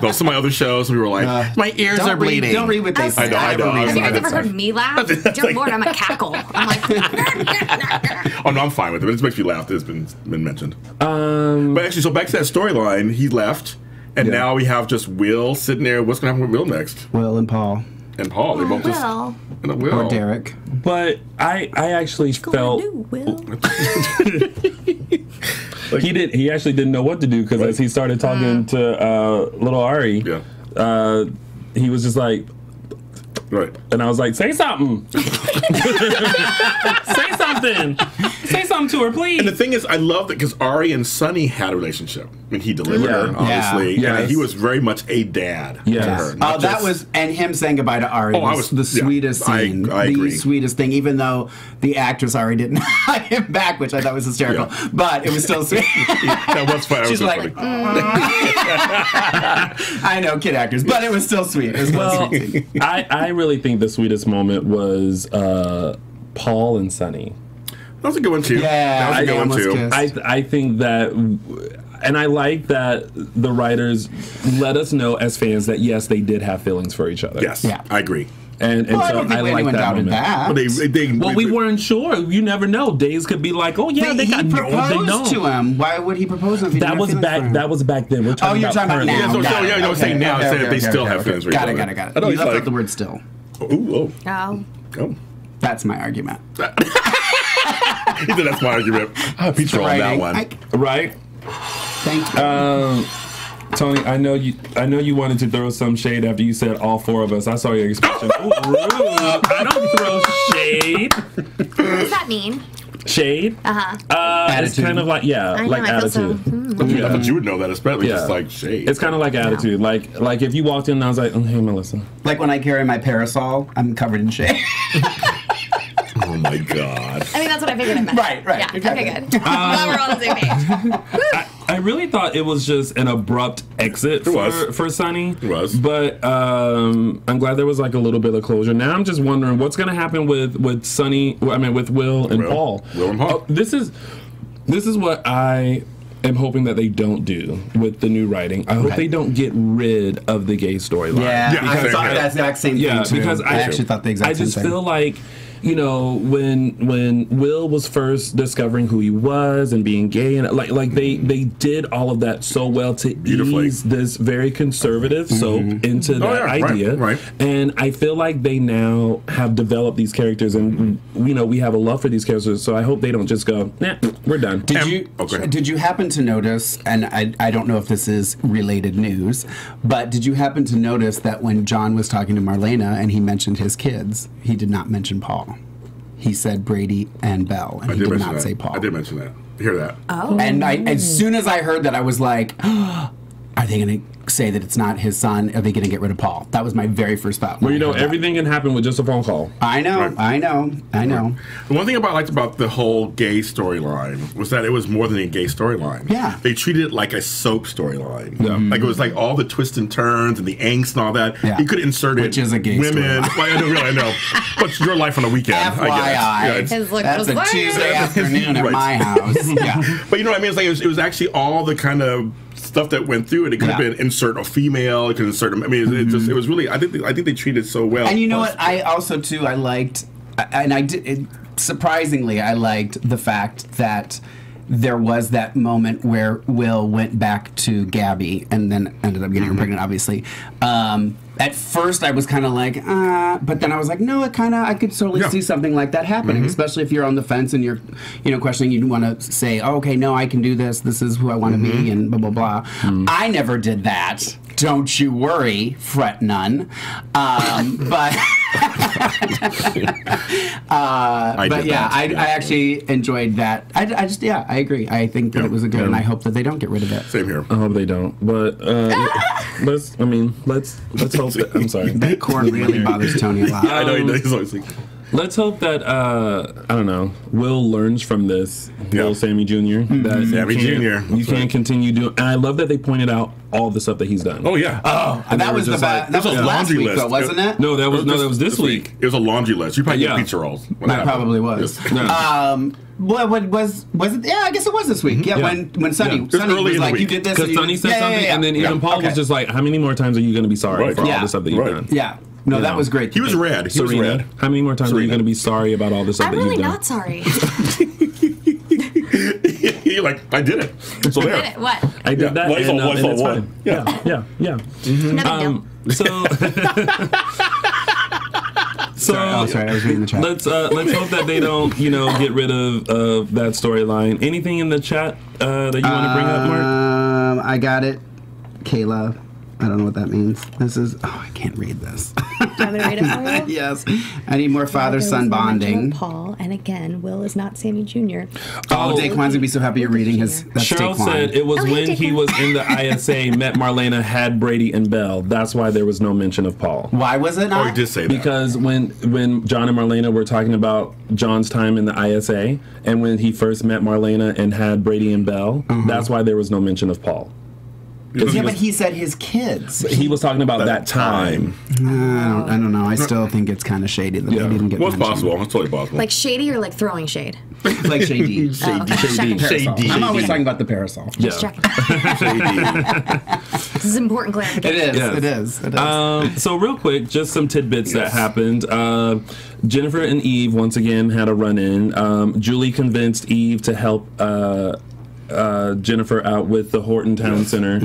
Though some of my other shows, we were like, Uh, my ears Don't are read, bleeding. don't read what they I say. know, I know, Have you guys ever heard me laugh? Dear Lord, I'm a cackle. I'm like, [laughs] [laughs] Oh no, I'm fine with it. It just makes me laugh it's been been mentioned. Um, But actually, so back to that storyline, he left, and Yeah. now we have just Will sitting there. What's going to happen with Will next? Will and Paul And Paul. They both just Will. and a Will. or Derek. but I, I actually felt [laughs] do, Will. he did. He actually didn't know what to do because as he started talking to uh, little Ari, Yeah. uh, he was just like, Right. and I was like, say something, [laughs] [laughs] say something, [laughs] say something to her, please. And the thing is, I love that because Ari and Sonny had a relationship. I mean, he delivered Yeah. her, obviously. Yeah. And he was very much a dad Yes. to her. Oh, not that was and him saying goodbye to Ari Oh, I was, was- the sweetest I- scene. I the agree. sweetest thing, even though the actress Ari didn't [laughs] hire him back, which I thought was hysterical. Yeah. But it was still sweet. [laughs] that was fun. That She's was like, funny. I know kid actors, but it was still sweet. It was well, sweet. I, I really think the sweetest moment was uh, Paul and Sonny. That was a good one, too. Yeah, that was a good one, too. kissed. I I think that, and I like that the writers let us know as fans that yes, they did have feelings for each other. Yes, Yeah. I agree. and and Well, I so don't think I like anyone that doubted moment. that. But they, they, Well, they- we weren't sure. You never know. Days could be like, oh yeah, But they he got no, they proposed to him. Why would he propose if he That didn't was have for back. him? That was back then. We're talking Oh, you're talking about now. Yeah, so- Got so, yeah, no, I'm Okay, saying now, okay, I'm okay, they okay, still okay, have okay. feelings for each Got it, got it, got it. I know, You left like- out the word still. Ooh, Oh. oh, oh. That's my argument. [laughs] He said that's my argument. I peach roll on that one. I- Right, thank you. um, Tony. I know you. I know you wanted to throw some shade after you said all four of us. I saw your expression. Ooh, rude. [laughs] I don't throw shade. What does that mean? Shade. Uh-huh. Uh, it's Attitude. kind of like yeah, I know, like I feel so. attitude. I thought you would know that, especially Yeah. just like shade. It's kind of like attitude. Like like if you walked in and I was like, oh, hey Melissa. like when I carry my parasol, I'm covered in shade. [laughs] oh my god. I mean, that's what I figured it meant. Right, right, Yeah, exactly. okay, good. Glad we're on the same page. I, I really thought it was just an abrupt exit for, was. for Sonny. It was. But um, I'm glad there was like a little bit of closure. Now I'm just wondering what's going to happen with with Sonny. I mean, with Will and Will. Paul. Will and Paul. Oh, this is this is what I am hoping that they don't do with the new writing. I hope Okay. they don't get rid of the gay storyline. Yeah, Yeah, I same thought here. that exact same Yeah, thing too. because I- I actually thought the exact I same just thing. feel like you know when when Will was first discovering who he was and being gay and like like they they did all of that so well to ease this very conservative soap mm-hmm. into oh, that Oh, yeah, idea right. and I feel like they now have developed these characters and you know we have a love for these characters so I hope they don't just go nah we're done Did Em- you oh, go ahead. did you happen to notice? And I, I don't know if this is related news, but did you happen to notice that when John was talking to Marlena and he mentioned his kids, he did not mention Paul. He said Brady and Belle, and I he did did not that. say Paul. I did mention that. Hear that? Oh. And I, as soon as I heard that, I was like, [gasps] "Are they going to say that it's not his son? Are they going to get rid of Paul?" That was my very first thought. well you know heard that. everything can happen with just a phone call I know, Right. I know, I know. The one thing about I liked about the whole gay storyline was that it was more than a gay storyline. Yeah. They treated it like a soap storyline. Yeah. Like it was like all the twists and turns and the angst and all that. Yeah. You could insert it. Which is a gay women. storyline. [laughs] Well, I know, really, I know. But your life on a weekend. I FYI, guess. Yeah, it's- His look that's was a like- Tuesday [laughs] afternoon at Right. my house. [laughs] Yeah. But you know what I mean? It's like it was, it was actually all the kind of stuff that went through it. It could have been insert a female. It could insert. A, I mean, it, it just it was really. I think they, I think they treated so well. And you know what? I also too I liked, and I did. It, surprisingly, I liked the fact that there was that moment where Will went back to Gabby and then ended up getting her pregnant. Obviously, um, at first I was kind of like, uh, but then I was like, no, it kind of I could totally Yeah. see something like that happening, mm-hmm. especially if you're on the fence and you're, you know, questioning. You want to say, oh, okay, no, I can do this. This is who I want to be, mm-hmm. and blah blah blah. Mm. I never did that. Don't you worry, fret none. Um, [laughs] but [laughs] uh, but yeah, I. I actually enjoyed that. I, I just yeah, I agree. I think that Yeah, it was a good, yeah. and I hope that they don't get rid of it. Same here. I hope they don't but uh, [laughs] let's I mean let's let's hope that I'm sorry That chord really bothers Tony a lot. I know he does. He's always like, Let's hope that uh, I don't know. Will learns from this. Yeah. Will Sammy Jr. That you Sammy can't- Jr., You can't right. continue doing. And I love that they pointed out all the stuff that he's done. oh yeah. Oh, And that was the just ba- like- that There's was a last laundry week list. though, wasn't it? No, that was no, that was this week. It was a laundry list. You probably Yeah. get pizza rolls. That probably was. Yes. Yeah. Um, what, what was was it? Yeah, I guess it was this week. Yeah, Yeah. when when Sonny Yeah. It was Sonny was like, you did this. Because and you Sonny did- said yeah, yeah, something, and then yeah. even Paul Okay. was just like, "How many more times are you going to be sorry Right. for all the stuff that you've Right. done?" Yeah, no, that know. was great. He was red. He was red. how many more times are you going to be sorry about all the stuff I'm that really you've done? not sorry. [laughs] You're like, I did it. So there. Did it? What? I did Yeah. that, Lysol, and, uh, and Lysol it's one. fine. Yeah. yeah, yeah, yeah. No big Um, so, [laughs] [laughs] so Sorry, oh, sorry, I was reading the chat. let's uh, let's hope that they don't, you know, get rid of of that storyline. Anything in the chat uh, that you want to bring up, Mark? Um, I got it. Kayla. I don't know what that means. This is. Oh, I can't read this. Do you want me to read it [laughs] for you? yes. I need more father son There was no mention bonding. Paul, and again, Will is not Sammy Jr. Oh, Oh. Daquan's gonna be so happy you're reading his. That's Cheryl Daquan. said it was Oh, hey, when he was in the ISA, met Marlena, had Brady and Belle. That's why there was no mention of Paul. Why was it not? Oh, he did say that. Because when when John and Marlena were talking about John's time in the ISA, and when he first met Marlena and had Brady and Belle, uh-huh. that's why there was no mention of Paul. Yeah, but he said his kids. He was talking about that, That time. I don't, I don't know. I still think it's kind of shady that Yeah. they didn't get Well, it's mentioned. possible. It's totally possible. Like shady or like throwing shade? [laughs] like [laughs] shady. Oh, okay. Checking. Parasol. Shady. I'm always talking about the parasol. Yeah. Just checking. [laughs] Shady. This is important It clarification. is. Yes. It is. It is. Um, so real quick, just some tidbits that happened. Uh, Jennifer and Eve once again had a run-in. Um, Julie convinced Eve to help uh, uh, Jennifer out with the Horton Town Center.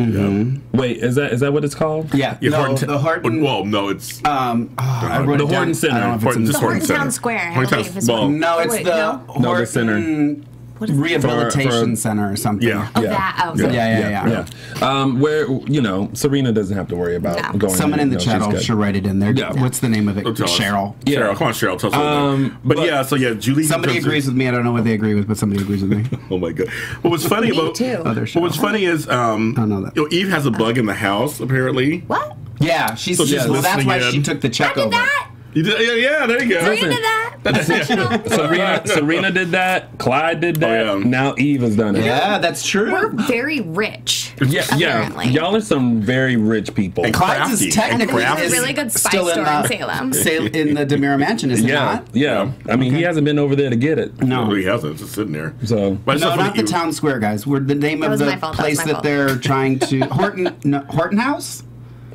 Wait, is that is that what it's called? yeah. Yeah, no, Horton- the Horton. Well, no, it's um, oh, I wrote The it down. Horton Center. I don't know if it's Horton- in the Horton Horton Center. Town Square, Horton Town- well, No, it's Wait, the no? Horton No, the center. What is? Rehabilitation For- for- Center or something. Yeah. Oh, Yeah. that. Oh, Yeah. okay. Yeah, yeah, yeah. Yeah. Um, where you know Serena doesn't have to worry about No. going. Someone in the No, chat she's will sure write it in there. Yeah. What's the name of it? Oh. Cheryl. Yeah. Cheryl. Come on, Cheryl. Tell us. Um, but, but- yeah, so yeah, Julie. Somebody agrees with me. I don't know what they agree with, but somebody agrees with me. [laughs] Oh my god! What was funny Me about too. Other what was funny is um, I know that. you know, Eve has a bug in the house apparently. What? Yeah, she's, So she's well, that's why she took the check did over. That? You did, yeah, yeah, there you go. Are you into that? Professional? [laughs] Serena, Serena did that. Clyde did that. Oh, yeah. Now Eve has done it. Yeah, that's true. We're very rich. yeah, yeah. apparently. Y'all are some very rich people. And Clyde's crafty. is technically And there's a really good spice still store in the- Salem. Sal- in the DiMera Mansion, is it yeah, not? yeah. I mean, he hasn't been over there to get it. No, No. he hasn't. It's just sitting there. So But No, not the town square, guys. We're the name of the my fault, that place my that they're trying to Horton no, Horton House.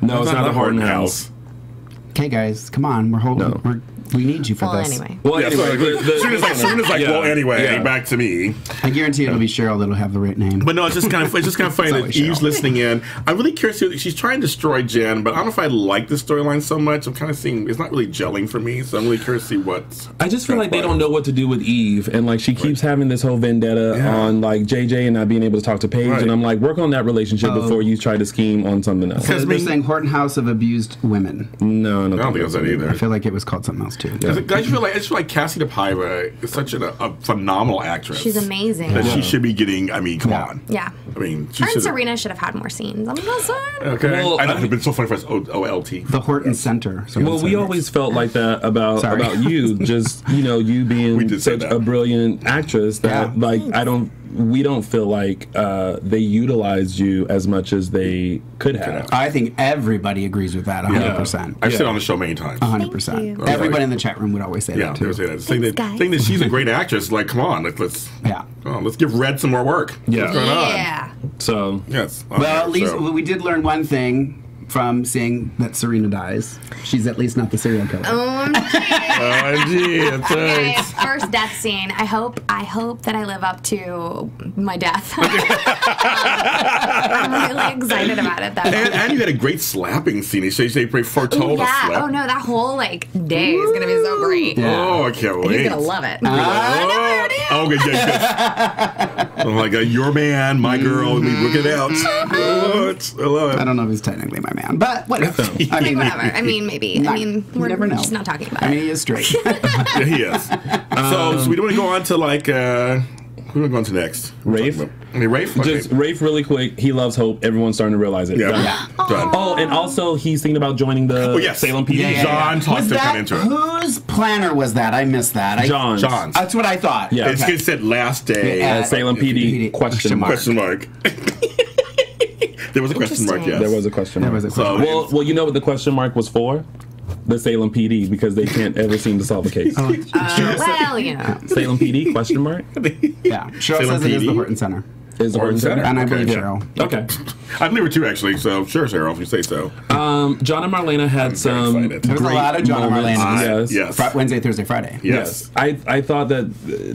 no, it's not the Horton House. Okay, guys, come on. We're holding. No. We're, we need you for Well, this. anyway. Well, Yeah, anyway, so, the- the- Serena's like, Serena's like Yeah, well, anyway, yeah. back to me. I guarantee it'll be Cheryl that'll have the right name. But no, it's just kind of it's just kind of funny that always Eve's listening in. I'm really curious. to- She's trying to destroy Jen, but I don't know if I like the storyline so much. I'm kind of seeing it's not really gelling for me. So I'm really curious to see what. I just feel like they don't know what to do with Eve, and like she keeps having this whole vendetta Yeah. on like JJ and not being able to talk to Paige, Right. and I'm like, work on that relationship Oh. before you try to scheme on something else. Because, I they're mean- saying Horton House of Abused Women. No, I don't, I don't think it's that either. I feel like it was called something else too. I just feel like I just feel like Kassie DePaiva is such a, a phenomenal actress. She's amazing. That she should be getting. I mean, come Yeah. on. Yeah. I mean, she Her and should. Serena should have had more scenes. I'm just. Okay. Well, I know I it would have been so funny for us. O- OLT. The Horton Center. Well, we always felt like that about Sorry. about you. Just you know, you [laughs] being such a brilliant actress that Yeah. like I don't. We don't feel like uh, they utilized you as much as they could have. I think everybody agrees with that 100%. I've said on the show many times. 100%. you. Everybody in the chat room would always say Yeah, that they would say that. Saying that, saying that she's a great actress. Like, come on, like, let's Yeah. oh, let's give Red some more work. Yeah. What's going on? Yeah. So Yes. Well, Okay, at least so- we did learn one thing from seeing that Serena dies. She's at least not the serial killer. OMG, that's [laughs] right. First death scene. I hope. I hope that I live up to my death. [laughs] I'm really excited about it. Though. And, and you had a great slapping scene. They say they Ooh, foretold a yeah. slap. Oh no, that whole like day is gonna be so great. Yeah. Oh, I can't wait. He's gonna love it. Oh, oh, good, good, [laughs] good. oh my God, your man, my girl, we work it out. Mm-hmm. Oh, it's- I love it. I don't know if he's technically my man, but whatever. [laughs] I mean, Whatever. I mean, maybe. I mean, you we're never know. just not talking about I mean, it. he is straight. Yeah, he is. So, so we don't want to go on to like, uh, who do we go on to next? Rafe? I mean, Rafe? Okay. just Rafe, really quick. He loves Hope. Everyone's starting to realize it. yeah. Done. Done. Oh, and also he's thinking about joining the Oh, yes. Salem PD. Yeah, yeah, John yeah. talks Was to that- come into it. Whose planner was that? I missed that. I, John's. John's. That's what I thought. Yeah. It's Okay. it said last day. Yeah, Salem PD question mark. Question mark. [laughs] there was a question mark, Interesting. yes. There was a question There mark. was a So- question. well, well, you know what the question mark was for? The Salem PD because they can't ever seem to solve a case. Oh. Uh, well, you know. Salem PD question mark [laughs] yeah. Cheryl Salem says it is the PD? Horton Center. Is Horton Horton Center. And I Okay. believe. Cheryl. Okay. I believe it too, actually. So, sure, Sarah, if you say so. Um, John and Marlena had very some excited. There was a lot of John and. Marlena. Yes. Yes. Wednesday, Thursday, Friday. Yes. I, I thought that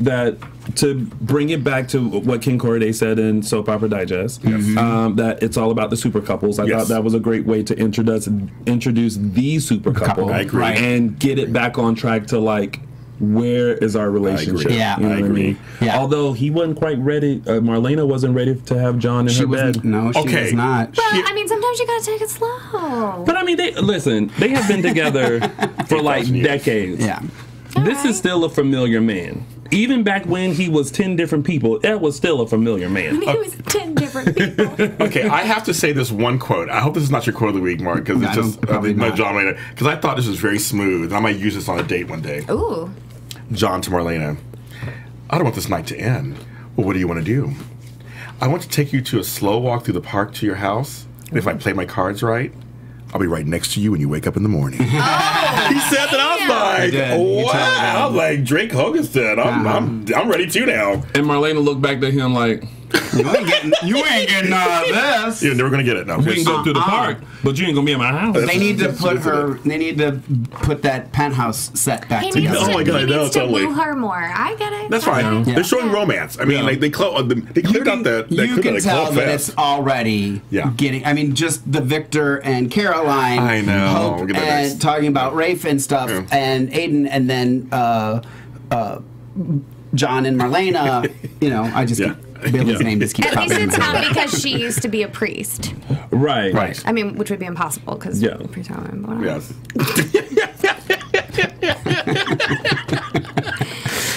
that to bring it back to what Ken Corday said in Soap Opera Digest, um, that it's all about the super couples. I Yes. thought that was a great way to introduce introduce the super couple, I agree. Right. and get it back on track to like where is our relationship? Yeah. you know I agree. I mean. Yeah. Although he wasn't quite ready, uh, Marlena wasn't ready to have John in She her bed. no, she Okay. was not. Well, She- I mean, sometimes you gotta take it slow. But I mean, they listen. They have been together [laughs] for like decades. Yeah. This Alright. is still a familiar man. Even back when he was 10 different people, that was still a familiar man. It was ten different people. [laughs] Okay, I have to say this one quote. I hope this is not your quote of the week, Mark, because it's just uh, my not. John Marlena. Because I thought this was very smooth. I might use this on a date one day. Ooh. John to Marlena. I don't want this night to end. Well, what do you want to do? I want to take you to a slow walk through the park to your house. And if I play my cards right, I'll be right next to you when you wake up in the morning. [laughs] he said that. I was like, did. You told wow. I'm like Drake Hogestyn. I'm, Uh-huh. I'm, I'm ready too now. And Marlena looked back at him like, You ain't getting, you ain't getting none of this. You're never going to get it. No. we can go to the Uh-uh. park, but you ain't going to be in my house. They need to put her. They need to put that penthouse set back He needs together. Oh my God, he I know, needs to totally. woo her more. I get it. That's fine. get it. They're showing Yeah. romance. I mean, Yeah. like they clo- uh, the- they cleared out that. that you cleared can tell that fest. it's already Yeah. getting. I mean, just the Victor and Caroline. I know. Hope Look at that and nice- talking about Rafe and stuff, Yeah. and Aiden, and then uh, uh, John and Marlena. [laughs] you know, I just Yeah. Keep, Bailey's Yeah. name just keeps At popping least it's not because she used to be a priest. right. Right. I mean, which would be impossible because Yeah. priest are women, but whatever. Yes. [laughs] [laughs]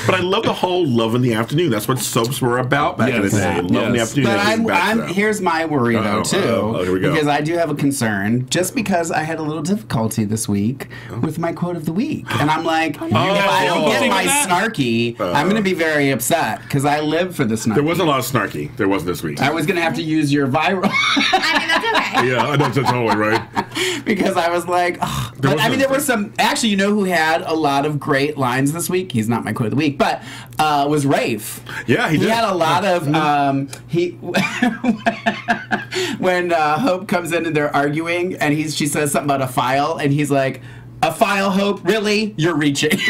but I love the whole love in the afternoon. That's what soaps were about back in the Yes. day. Love in the afternoon. But I'm, I'm here's my worry though Uh-oh, too, uh-oh. Oh, here we go. because I do have a concern. Just because I had a little difficulty this week Oh. with my quote of the week, and I'm like, [gasps] if I don't Oh. get my that? snarky, I'm going to be very upset because I live for the snarky. There wasn't a lot of snarky. There wasn't this week. I was going to have to use your viral [laughs] I mean, that's okay. [laughs] yeah, I that's totally right. because I was like, ugh. but was I mean, there were some. Actually, you know who had a lot of great lines this week? He's not my quote of the week, but uh, was Rafe. Yeah, he He had a lot of um, he [laughs] when uh, Hope comes in and they're arguing, and he's she says something about a file, and he's like. A file, Hope? Really? You're reaching. [laughs]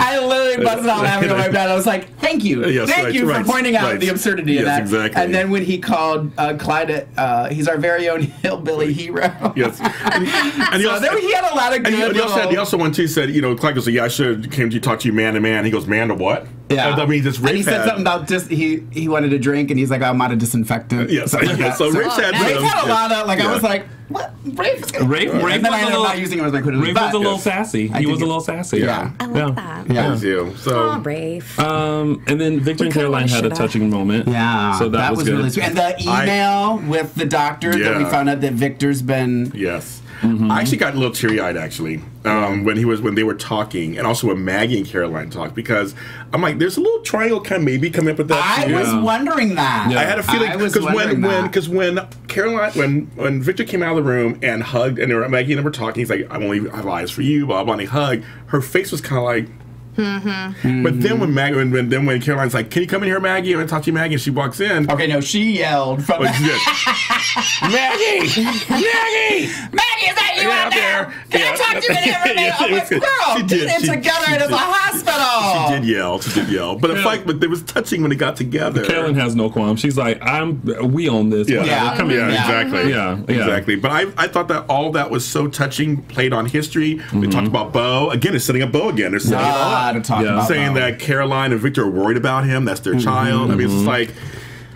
I literally busted out laughing on my bed. I was like, "Thank you, Yes, thank right, you right, for pointing out right. the absurdity of that." exactly. And then when he called uh, Clyde, uh, he's our very own [laughs] hillbilly hero. Yes. And, [laughs] and he So also, there, he had a lot of good. and he, and he also, had, he also one too said, you know, Clark goes, yeah, I should have came to talk to you man to man. He goes, man to what? Yeah. I mean, this and he said had- something about just he he wanted a drink and he's like I'm out of disinfectant. Yes, [laughs] something like yes. that. So Rafe had nice. Had a lot of like I was like what Rafe is gonna Rafe, Rafe and then I was a ended up little, not using him as my critic. Rafe was a little Yes. sassy. He was a little sassy. Yeah. I love Yeah. that. Yeah. That you. So Oh, Rafe. Um, and then Victor and Caroline had a shit touching moment. Yeah, So that, was, good. really sweet. And the email with the doctor that we found out that Victor's been. Yes. Mm-hmm. I actually got a little teary eyed actually um, when he was when they were talking, and also when Maggie and Caroline talked because I'm like, there's a little triangle kind of maybe coming up with that. I too. was wondering that. Yeah. I had a feeling because when wondering when because when Caroline when when Victor came out of the room and hugged and they were, Maggie and them were talking, he's like, I only have eyes for you, blah blah. And he hugged. Her face was kind of like. Mm-hmm. But then when Maggie, when, when then when Caroline's like, "Can you come in here, Maggie?" I want to talk to you, Maggie. And she walks in. Okay, no, she yelled from. Oh, she did. [laughs] Maggie, Maggie. Maggie, is that you Yeah, out there? there. Can Yeah. I talk to you in here for a [laughs] minute? I'm like, She girl, did. get it She- together. she It is a hospital. She did yell. She did yell. But the fight, but it was touching when they got together. Caroline has no qualm. She's like, I'm. We own this. Yeah, Whatever. Yeah. Come yeah, here. Exactly. Yeah, yeah. exactly. But I, I thought that all that was so touching. Played on history. They Mm-hmm. talked about Bo again. It's setting up Bo again. They're setting it all Up. to talk Yeah. about saying Bo. that Caroline and Victor are worried about him. That's their child. I mean, it's just like.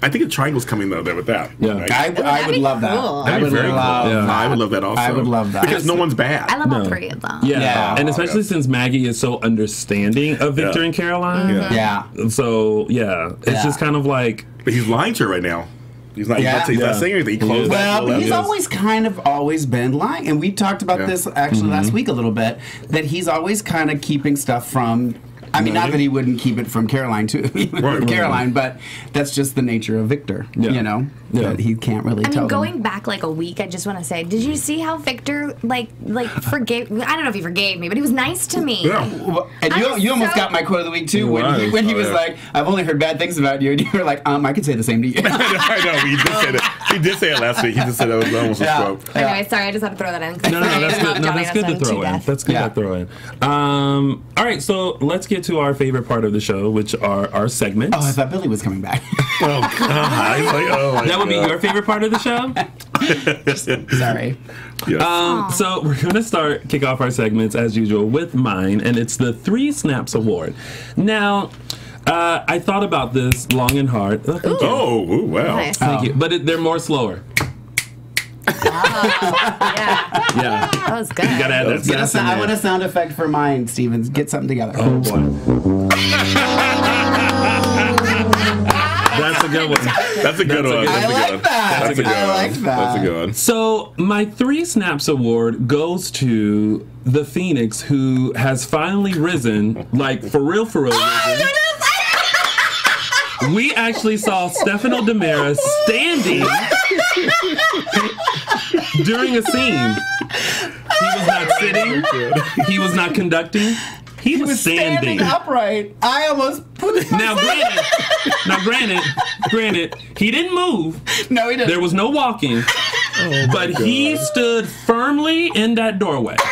I think a triangle's coming though there with that. Mm-hmm. Yeah. Right? I, I that'd love that. cool. I That'd very love cool. Yeah. I would love that also. I would love that. because no one's bad. I love all three of them. Yeah. Yeah. and especially since Maggie is so understanding of Victor Yeah. and Caroline. Yeah. Yeah. So yeah, it's Yeah. just kind of like But he's lying to her right now. He's not. Yeah. He's, not, he's not Yeah. saying anything. He He closed is. that Well, he's Yes. always kind of always been lying, and we talked about Yeah. this actually last Mm-hmm. week a little bit. That he's always kind of keeping stuff from. I mean, not that he wouldn't keep it from Caroline too, [laughs] right. Caroline, but that's just the nature of Victor. Yeah. You know, Yeah. that he can't really I tell. mean, them. going back like a week, I just want to say, did you see how Victor like like forgave? I don't know if he forgave me, but he was nice to me. Yeah. Well, And you, you almost so- got my quote of the week too when he, was. when he Oh, was yeah. like, "I've only heard bad things about you," and you were like, "Um, I could say the same to you." [laughs] I know. He did say that. [laughs] He did say it last week. He just said that was almost Yeah. a quote. Yeah. Anyway, sorry, I just had to throw that in. no, no, no, that's [laughs] good. No, that's good to throw in. That's good Yeah. to throw in. Um, all right, so let's get to our favorite part of the show, which are our segments. oh, I thought Billy was coming back. Oh God! He's like, oh my that would be your favorite part of the show. [laughs] Sorry. Yes. Um, so we're gonna start kick off our segments as usual with mine, and it's the Three Snaps Award. Now, uh, I thought about this long and hard. Oh, thank you. oh, ooh, wow. Nice. Thank you. But it, they're more slower. Yeah, Yeah, that was good. you gotta add that. Get a, sass in sou- I want a sound effect for mine, Stevens. Get something together. Oh boy. [laughs] That's a good [laughs] one. That's a good one. I That's a like good one. that. That's a good I one. like that. That's a good one. So my three snaps award goes to the Phoenix, who has finally risen, like for real, for real. [laughs] Oh, risen. We actually saw Stefano DiMera standing during a scene. He was not sitting. He was not conducting. He, was, standing. Standing upright. I almost put it. Now, granted, [laughs] now granted, granted, he didn't move. no, he didn't. There was no walking, [laughs] oh, but he stood firmly in that doorway. [laughs]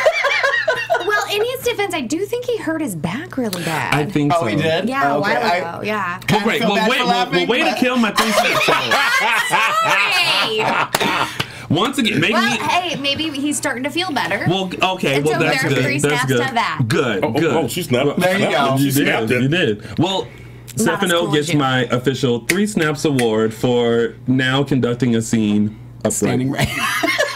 Well, in his defense, I do think he hurt his back really bad. I think oh, so. Oh, he did. Yeah, a Okay, while I- ago. yeah. Well, great. Well, wait, well, laughing, well, way to kill my three snaps. Sorry. Once again, maybe. well, hey, maybe he's starting to feel better. Well, okay. And Well, so that's there are good. three that's snaps good. to that. Good. Oh, oh, good. oh, she snapped. There you snapped go. it. You She snapped did. You did. Well, Not Stefano cool gets my official three snaps award for now conducting a scene upright. Standing [laughs] right.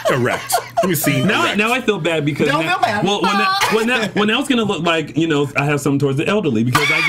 Correct. Let me see. Now, I, now I feel bad because Don't now, feel bad. Well, when that, when that, when now it's gonna look like you know I have some towards the elderly because I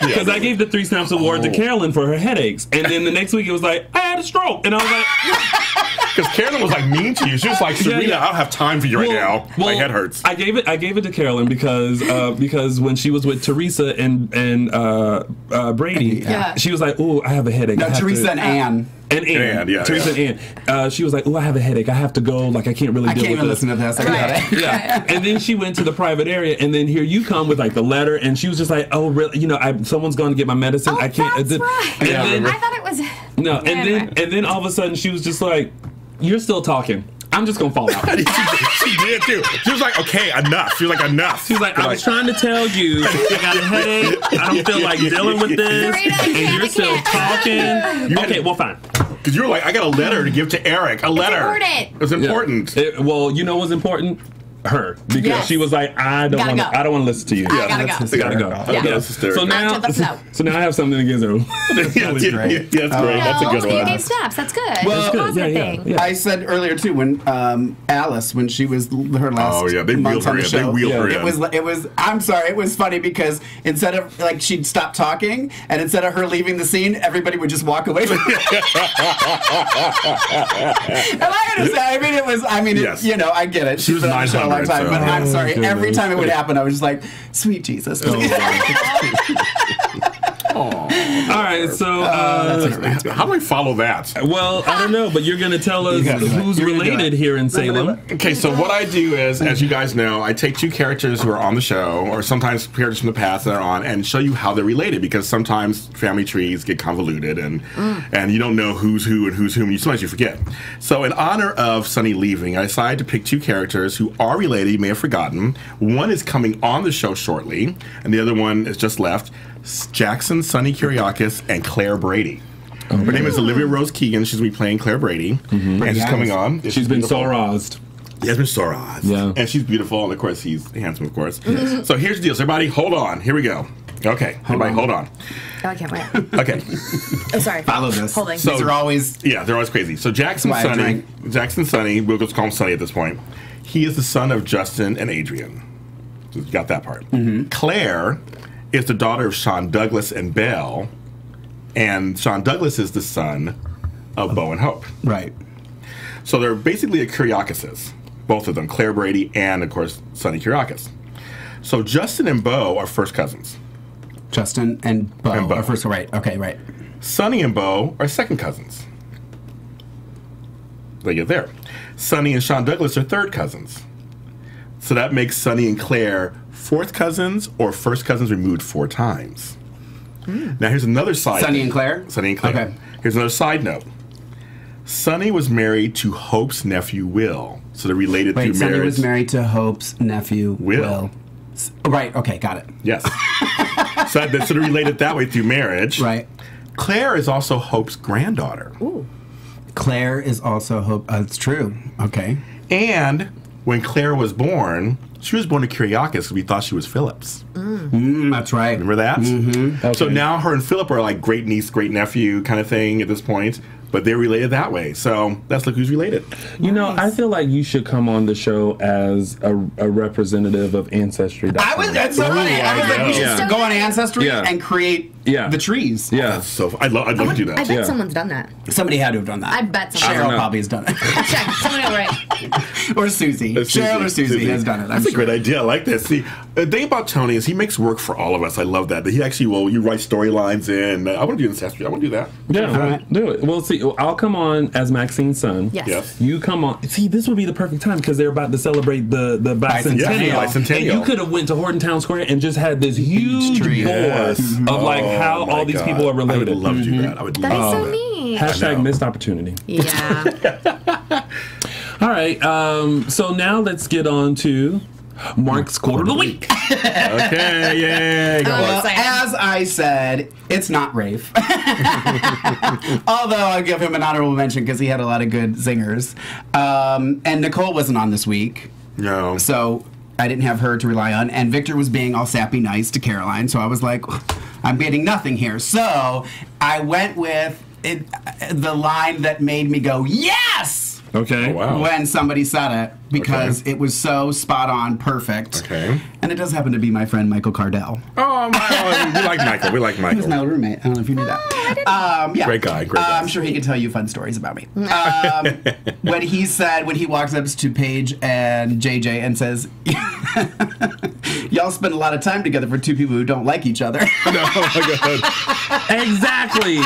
gave [laughs] because I gave the three snaps award to Oh. Carolyn for her headaches, and then the next week it was like I had a stroke, and I was like, [laughs] Because Carolyn was like mean to you. She was like, Serena, yeah. I don't have time for you right now. My head hurts. I gave it I gave it to Carolyn because uh, because when she was with Teresa and and uh, uh, Brady, Yeah. she was like, "Oh, I have a headache." No, Teresa to, and Anne. And Ann, Ann, yeah, Teresa yeah. and Uh, she was like, "Oh, I have a headache. I have to go. Like, I can't really I deal can't with even this." listen to this. I got Right. it. [laughs] Yeah, and then she went to the private area, and then here you come with like the letter, and she was just like, "Oh, really? You know, I, someone's going to get my medicine. Oh, I can't." that's and then, right. and Yeah, I then- remember. I thought it was. no, and Anyway. then and then all of a sudden she was just like, "You're still talking. I'm just gonna fall out." [laughs] she, she did too. She was like, okay, enough. She was like, enough. She was like, I was trying to tell you, I got a headache. I don't feel like dealing with this. And you're still can't. talking. Okay, well, fine. Because you were like, I got a letter to give to Eric. A letter. It's important. It's important. It- well, you know what's important? Her. Because Yes. she was like, I don't want to. I don't want to listen to you. I gotta go. I gotta go. hysterical. Yeah. That's hysterical. So now, Back to the flow. so now I have something against her. [laughs] yeah, was great. yeah, that's great. That's a No, good you one. gave snaps. That's good. Well, It's a Good. Yeah, yeah, yeah. I said earlier too when um, Alice when she was her last Oh, yeah, they month wheeled on her the in. They show. wheeled her it in. was it was I'm sorry it was funny because instead of like she'd stop talking and instead of her leaving the scene everybody would just walk away. and [laughs] I understand. I mean it was I mean it, you know I get it. She's was been on the show a long 900, time, but I'm Oh, sorry. Every time it would happen, I was just like, "Sweet Jesus." please." [laughs] All right, so, uh, How do I follow that? well, I don't know, but you're going to tell us gotta do it. who's You're gonna do related here in Salem. Okay, so what I do is, as you guys know, I take two characters who are on the show, or sometimes characters from the past that are on, and show you how they're related. Because sometimes family trees get convoluted, and and you don't know who's who and who's whom. You sometimes you forget. So, in honor of Sonny leaving, I decided to pick two characters who are related. You may have forgotten. One is coming on the show shortly, and the other one is just left. S- Jackson Sunny Kiriakis and Claire Brady. Her name is Olivia Rose Keegan. She's gonna be playing Claire Brady, mm-hmm. and she's Yes. coming on. She's been beautiful. Sorazed. Yasmin Soraz. Yeah. And she's beautiful, and of course, he's handsome, of course. So here's the deal. So everybody, hold on. Here we go. Okay, everybody, hold on. Oh, I can't wait. [laughs] Okay. Oh, sorry. Follow this. Holding. So- These are always yeah, they're always crazy. So Jackson That's why I Sonny. Jackson Sonny, we'll just call him Sonny at this point. He is the son of Justin and Adrian. So you got that part. Mm-hmm. Claire is the daughter of Shawn Douglas and Belle, and Shawn Douglas is the son of Bo and Hope. right. So they're basically a Kiriakises, both of them, Claire Brady and, of course, Sonny Kiriakis. So Justin and Bo are first cousins. Justin and Bo. And Bo. are first, right. Okay, right. Sonny and Bo are second cousins. They get there. Sonny and Shawn Douglas are third cousins. So that makes Sonny and Claire fourth cousins or first cousins removed four times. Now here's another side. Sonny and Claire? Sonny and Claire. Okay. Here's another side note. Sonny was married to Hope's nephew Will, so they're related Wait, through Sonny marriage. was married to Hope's nephew, Will. Will. S- Right, okay, got it. Yes. [laughs] so, that, so they're related that way through marriage. Right. Claire is also Hope's granddaughter. Ooh. Claire is also Hope. Uh, it's true. Okay. And when Claire was born, she was born to Kiriakis because we thought she was Phillips. Mm, that's right. Remember that? Mm-hmm. So now her and Philip are like great niece, great nephew kind of thing at this point, but they're related that way. So that's like who's related. You know, I feel like you should come on the show as a, a representative of Ancestry. I was. That's so funny. I was like, we should Yeah. go on Ancestry Yeah. and create Yeah. the trees. Yeah. Oh, so I love. I'd love to do that. I bet Yeah. someone's done that. Somebody had to have done that. I bet someone. I don't Cheryl know. probably has done it. [laughs] Check. Someone over it. [laughs] or uh, Susie. Cheryl or Susie, has done it. I'm That's sure. a great idea. I like this. See, the thing about Tony is he makes work for all of us. I love that. That he actually will. You write storylines in. I want to do ancestry. I want to do that. Yeah, right. do it. Well, see, I'll come on as Maxine's son. Yes. Yes. You come on. See, this would be the perfect time because they're about to celebrate the the bicentennial. Yeah, bicentennial. And you could have went to Horton Town Square and just had this huge tree. board Yes. of like Oh, how my all these people are I would related. love to do that. I would That is love so it. neat. Hashtag missed opportunity. Yeah. [laughs] All right. Um, so now let's get on to Mark's quarter of the week. [laughs] Okay, yay. Go Oh, on. Well, as I said, it's not Rafe. [laughs] Although I'll give him an honorable mention because he had a lot of good zingers. Um, and Nicole wasn't on this week, No. so I didn't have her to rely on. And Victor was being all sappy nice to Caroline, so I was like, I'm getting nothing here. So I went with it, uh, the line that made me go, yes! Okay. Oh, wow. when somebody said it because Okay. it was so spot on, perfect. Okay. And it does happen to be my friend Michael Cardell. Oh, my, oh, we like Michael. We like [laughs] He was Michael. my old roommate. I don't know if you knew that. Um, yeah. Great guy, great Uh. I'm sure he can tell you fun stories about me. [laughs] Um, when he said, when he walks up to Paige and JJ and says, [laughs] Y'all spend a lot of time together for two people who don't like each other. no, oh my God. Exactly.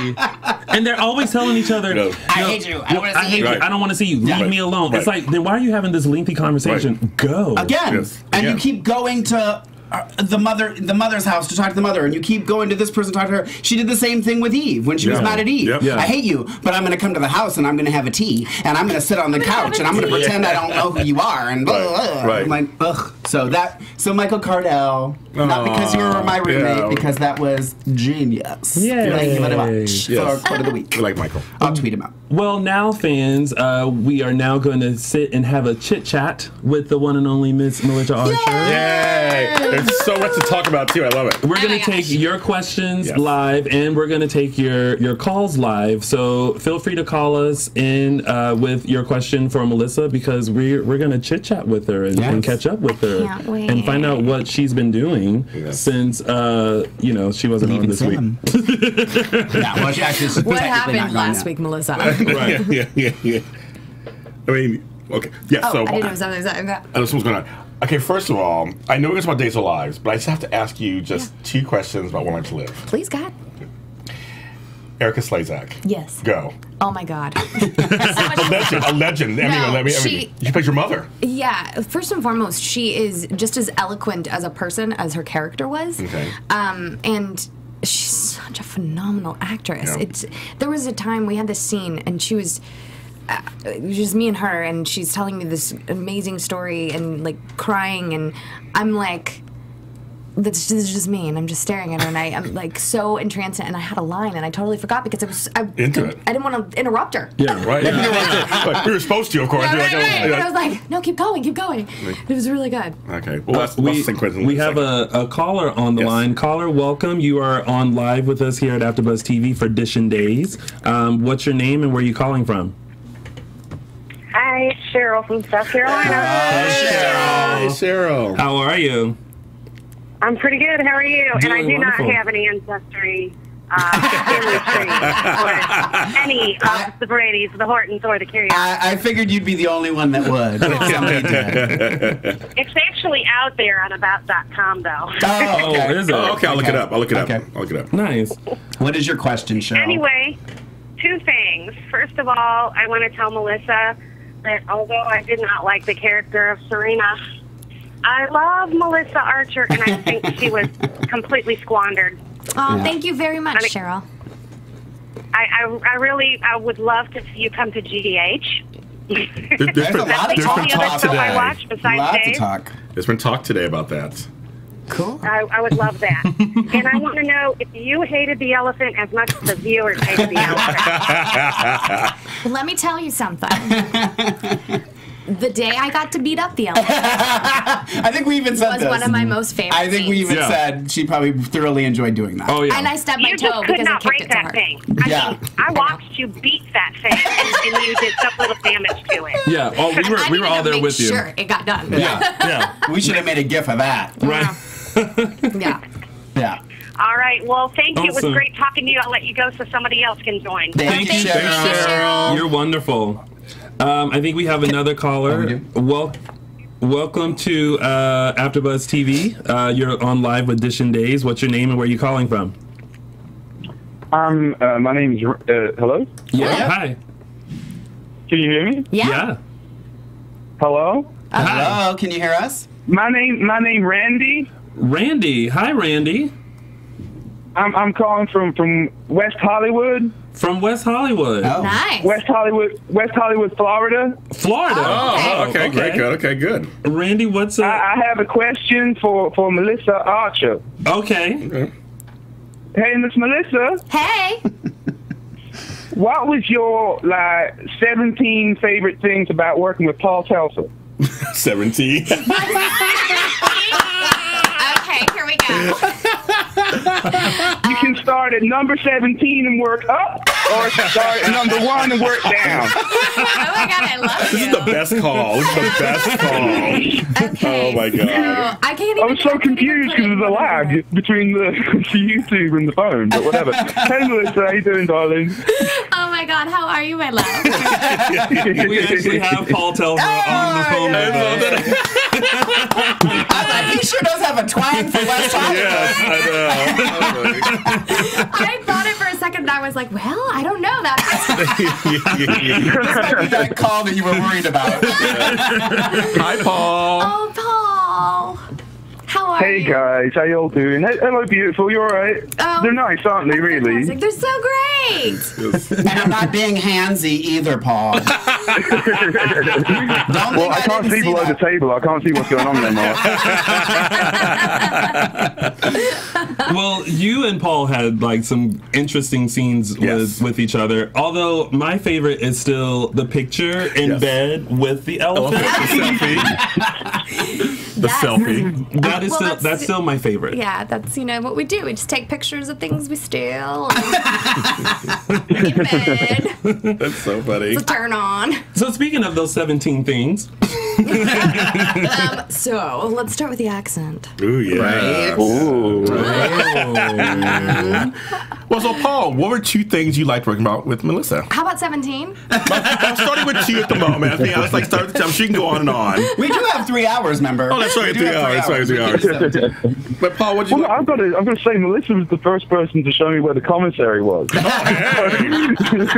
and they're always telling each other, No. I "No, hate you. I don't wanna see hate you." you. Right. I don't want to see you. Leave Yeah. me alone." It's like, then why are you having this lengthy conversation? Right. Go Again. Yes. And Again. you keep going to uh, the mother the mother's house to talk to the mother and you keep going to this person to talk to her she did the same thing with eve when she was mad at eve Yep. Yeah. i hate you but i'm going to come to the house and i'm going to have a tea and i'm going to sit on the couch and i'm going to pretend i don't know who you are and blah, Right. blah, blah. Right. I'm like ugh so that so michael cardell not because you were my roommate yeah. because that was genius Yay. thank you very much Yes. for quote of the week We like Michael. i'll tweet him out Well, now, fans, uh, we are now going to sit and have a chit chat with the one and only Miss Melissa Archer. Yay! There's so much to talk about too. I love it. We're Oh going to take your questions Yes. live, and we're going to take your your calls live. So feel free to call us in uh, with your question for Melissa because we're we're going to chit chat with her and, and catch up with her can't wait. and find out what she's been doing Yes. since uh, you know she wasn't on this week. yeah well she actually What happened last week, Melissa? [laughs] [laughs] yeah, yeah, yeah, yeah. I mean, okay. Yeah, Oh, so I didn't know something. I know what's going on. Okay, first of all, I know it's about days of lives, but I just have to ask you just two questions about One Life to Live. Please, God. Erica Slezak. Yes. Go. Oh my God. [laughs] so much Legend, a legend. I mean, No, let me, she- she plays your mother. Yeah, first and foremost, she is just as eloquent as a person as her character was. Okay. Um, and she's such a phenomenal actress. Yeah. It's there was a time we had this scene, and she was. Uh, it was just me and her, and she's telling me this amazing story and like crying, and I'm like, this, this is just me, and I'm just staring at her, and I, I'm like so entranced, and I had a line, and I totally forgot because I was I, Into it. I didn't want to interrupt her. [laughs] Yeah, Right? But we were supposed to, of course. Yeah, You're right, like, right. oh, But I was like, no, keep going, keep going. It was really good. okay. Well, that's, we, that's St. We have a, a caller on the Yes. line. Caller, welcome. You are on live with us here at AfterBuzz TV for Dishin Days. Um, what's your name and where are you calling from? Hi, it's Cheryl from South Carolina. Hi, Cheryl. Hey, Cheryl. How are you? I'm pretty good. How are you? and I do wonderful. not have any ancestry uh, family tree or any of the Brady's, the Hortons, or the Carriers. I, I figured you'd be the only one that would. if somebody did. [laughs] It's actually out there on about.com, though. Oh, Oh, okay. is it? Oh, okay, I'll look it up. I'll look it up. Okay. I'll look it up. Nice. What is your question, Cheryl? Anyway, two things. First of all, I want to tell Melissa that although I did not like the character of Serena, I love Melissa Archer, and I think she was [laughs] completely squandered. Oh, Yeah. thank you very much, Honey- Cheryl. I, I, I really, I would love to see you come to GDH. There, There's there's a lot of there's talk been the talk other show I today. watch besides Lots of talk. There's been talk today about that. Cool. I, I would love that. [laughs] and I want to know if you hated the elephant as much as the viewers hated the [laughs] elephant. Let me tell you something. The day I got to beat up the elephant [laughs] I think we even said was this. one of my most favorite I think we even Yeah. said she probably thoroughly enjoyed doing that. Oh, yeah. And I stubbed my You toe just could because I not kicked break it so that hard. thing. I Yeah. mean, I watched you beat that thing, and, and you did some little damage to it. yeah. Oh, we were, I we were all there make with you. Sure, it got done. Yeah. Yeah. we should have made a gif of that. Right. yeah. Yeah. All right. Well, thank you. It was great talking to you. I'll let you go so somebody else can join. Thank, Thank you, Cheryl. Cheryl. You're wonderful. Um, I think we have another Oh, we caller. Well, welcome to uh, AfterBuzz TV. Uh, you're on live with Dishin Days. What's your name and where are you calling from? Um, uh, my name is. Uh, hello. Yeah. Yeah. Hi. Can you hear me? Yeah. Yeah. Hello. Hi. Hello, can you hear us? My name. My name Randy. Randy. Hi, Randy. I'm I'm calling from from West Hollywood, From West Hollywood, Oh. Nice. West Hollywood, West Hollywood, Florida. Florida. Oh, oh okay, Okay. great, good, okay, good. Randy, what's up? I, I have a question for for Melissa Archer. okay. Hey, Miss Melissa, Hey. [laughs] what was your like 17 favorite things about working with Paul Telfer? [laughs] 17. [laughs] okay, here we go. [laughs] You can start at number 17 and work up. Or start number one and work down. [laughs] Oh my god, I love This you. is the best call. This is the best [laughs] call. Okay, Oh my God. so I can't even. I was so confused because of the lag between the, [laughs] the YouTube and the phone, but whatever. hey, Melissa, how you doing, darling? Oh my god, how are you, my love? We actually have Paul Telfer on the oh, phone with us. I was like, he sure does have a twang for West Hollywood. Yes, I know. I thought it for a second, and I was like, well, I don't know that. [laughs] that call that you were worried about. [laughs] Hi, Paul. oh, Paul, how are Hey you? guys, how y'all doing? Hello, beautiful. You all right? Oh. They're nice, aren't they? Oh, really? Fantastic. They're so great. [laughs] And I'm not being handsy either, Paul. [laughs] Don't Well, think I can't didn't see below the table. I can't see what's going on there, Mark. [laughs] Well, you and Paul had like some interesting scenes Yes. with with each other. Although my favorite is still the picture in Yes. bed with the oh, elephant. The That's- selfie. That is Well, still that's- that's still my favorite. Yeah, that's you know what we do. We just take pictures of things we steal. [laughs] That's so funny. It's a turn on. So speaking of those 17 things, Um, so let's start with the accent. Ooh, yeah. Ooh. Well, so Paul, what were two things you liked working about with Melissa? How about 17? I'm starting with two at the moment. I think I was like, start. I'm sure you can go on and on. We do have three hours, remember? Oh, that's right, We do three have hours, sorry, three hours. But Paul, what did you Well, like? I've got to, I've got to say, Melissa was the first person to show me where the commissary was. [laughs]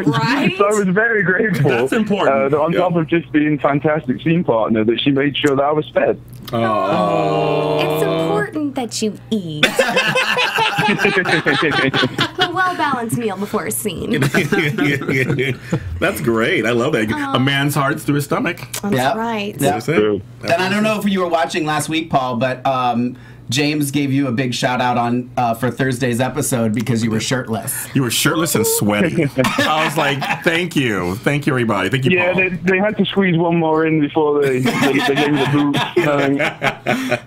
Right? [laughs] so I was very grateful. That's important. Uh, on Yeah. top of just being fantastic scene partner, that she made sure that I was fed. It's important that you eat a well balanced meal before a scene. [laughs] That's great. I love that. A man's heart's through his stomach. That's Yep. right. Yep. That's it. And I don't know if you were watching last week, Paul, but um, James gave you a big shout out on uh, for Thursday's episode because you were shirtless. You were shirtless and sweaty. [laughs] I was like, thank you. Thank you, everybody. Thank you, Yeah, Paul. they, they had to squeeze one more in before they, they, they gave me the boot. [laughs] Um,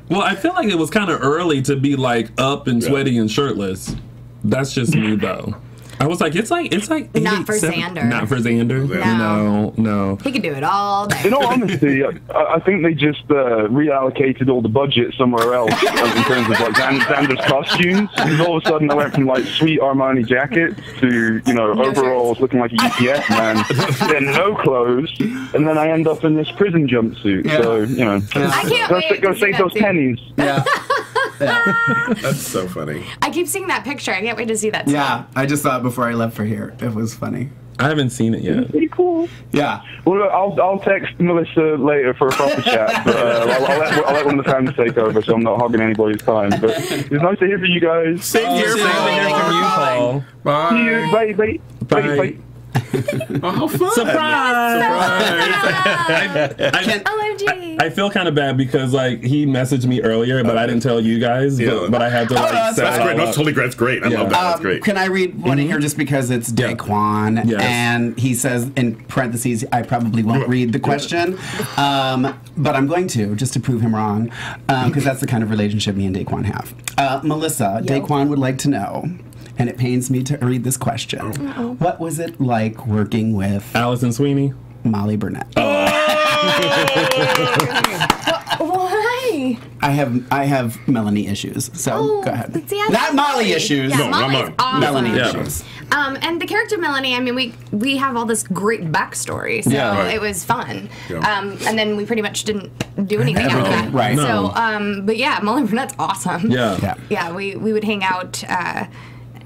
well, I feel like it was kind of early to be like up and sweaty and shirtless. That's just me though. I was like, it's like it's like Not for seven- Xander. Not for Xander. No. no, no. He could do it all day. in all honesty, I, I think they just uh, reallocated all the budget somewhere else in terms of like Xander's costumes. Because all of a sudden I went from like sweet Armani jacket to you know No overalls looking like a UPS man, then no clothes, and then I end up in this prison jumpsuit. So you know, I can't go, wait sa- go to save those pennies. Yeah. Yeah. [laughs] That's so funny. I keep seeing that picture. I can't wait to see that. too. Yeah. I just saw it before I left for here. It was funny. I haven't seen it yet. Pretty cool. Yeah. Well, I'll, I'll text Melissa later for a proper chat. But, uh, I'll, I'll, let, I'll let one of the fans take over, so I'm not hogging anybody's time. But it's nice to hear from you guys. Same Oh, here, same here from you, Paul. Bye. See you. Bye, bye. Bye. Bye, bye. Oh, how fun. [laughs] Can, OMG. I feel kind of bad because like he messaged me earlier, but I didn't tell you guys. Yeah. But, but I had to like that's set That's it great. all No, it's totally great. That's great. I Yeah. love that. That's um, great. can I read one in here just because it's Yeah. Daquan? Yes. And he says in parentheses, I probably won't read the question, um, but I'm going to just to prove him wrong because that's the kind of relationship me and Daquan have. Uh, Melissa, Yo. Daquan would like to know, and it pains me to read this question. What was it like working with Alison Sweeney. Molly Burnett? [laughs] Why? I have I have Melanie issues, so Oh, go ahead. see, Not love Molly issues. Yeah, No, not Molly's Molly. awesome. Melanie Yeah. issues. Um, and the character Melanie, I mean, we we have all this great backstory, so Yeah. Right. it was fun. Yeah. Um, and then we pretty much didn't do anything after Everything, that. right. So, um, but yeah, Molly Burnett's awesome. Yeah. Yeah. Yeah, we we would hang out. Uh, and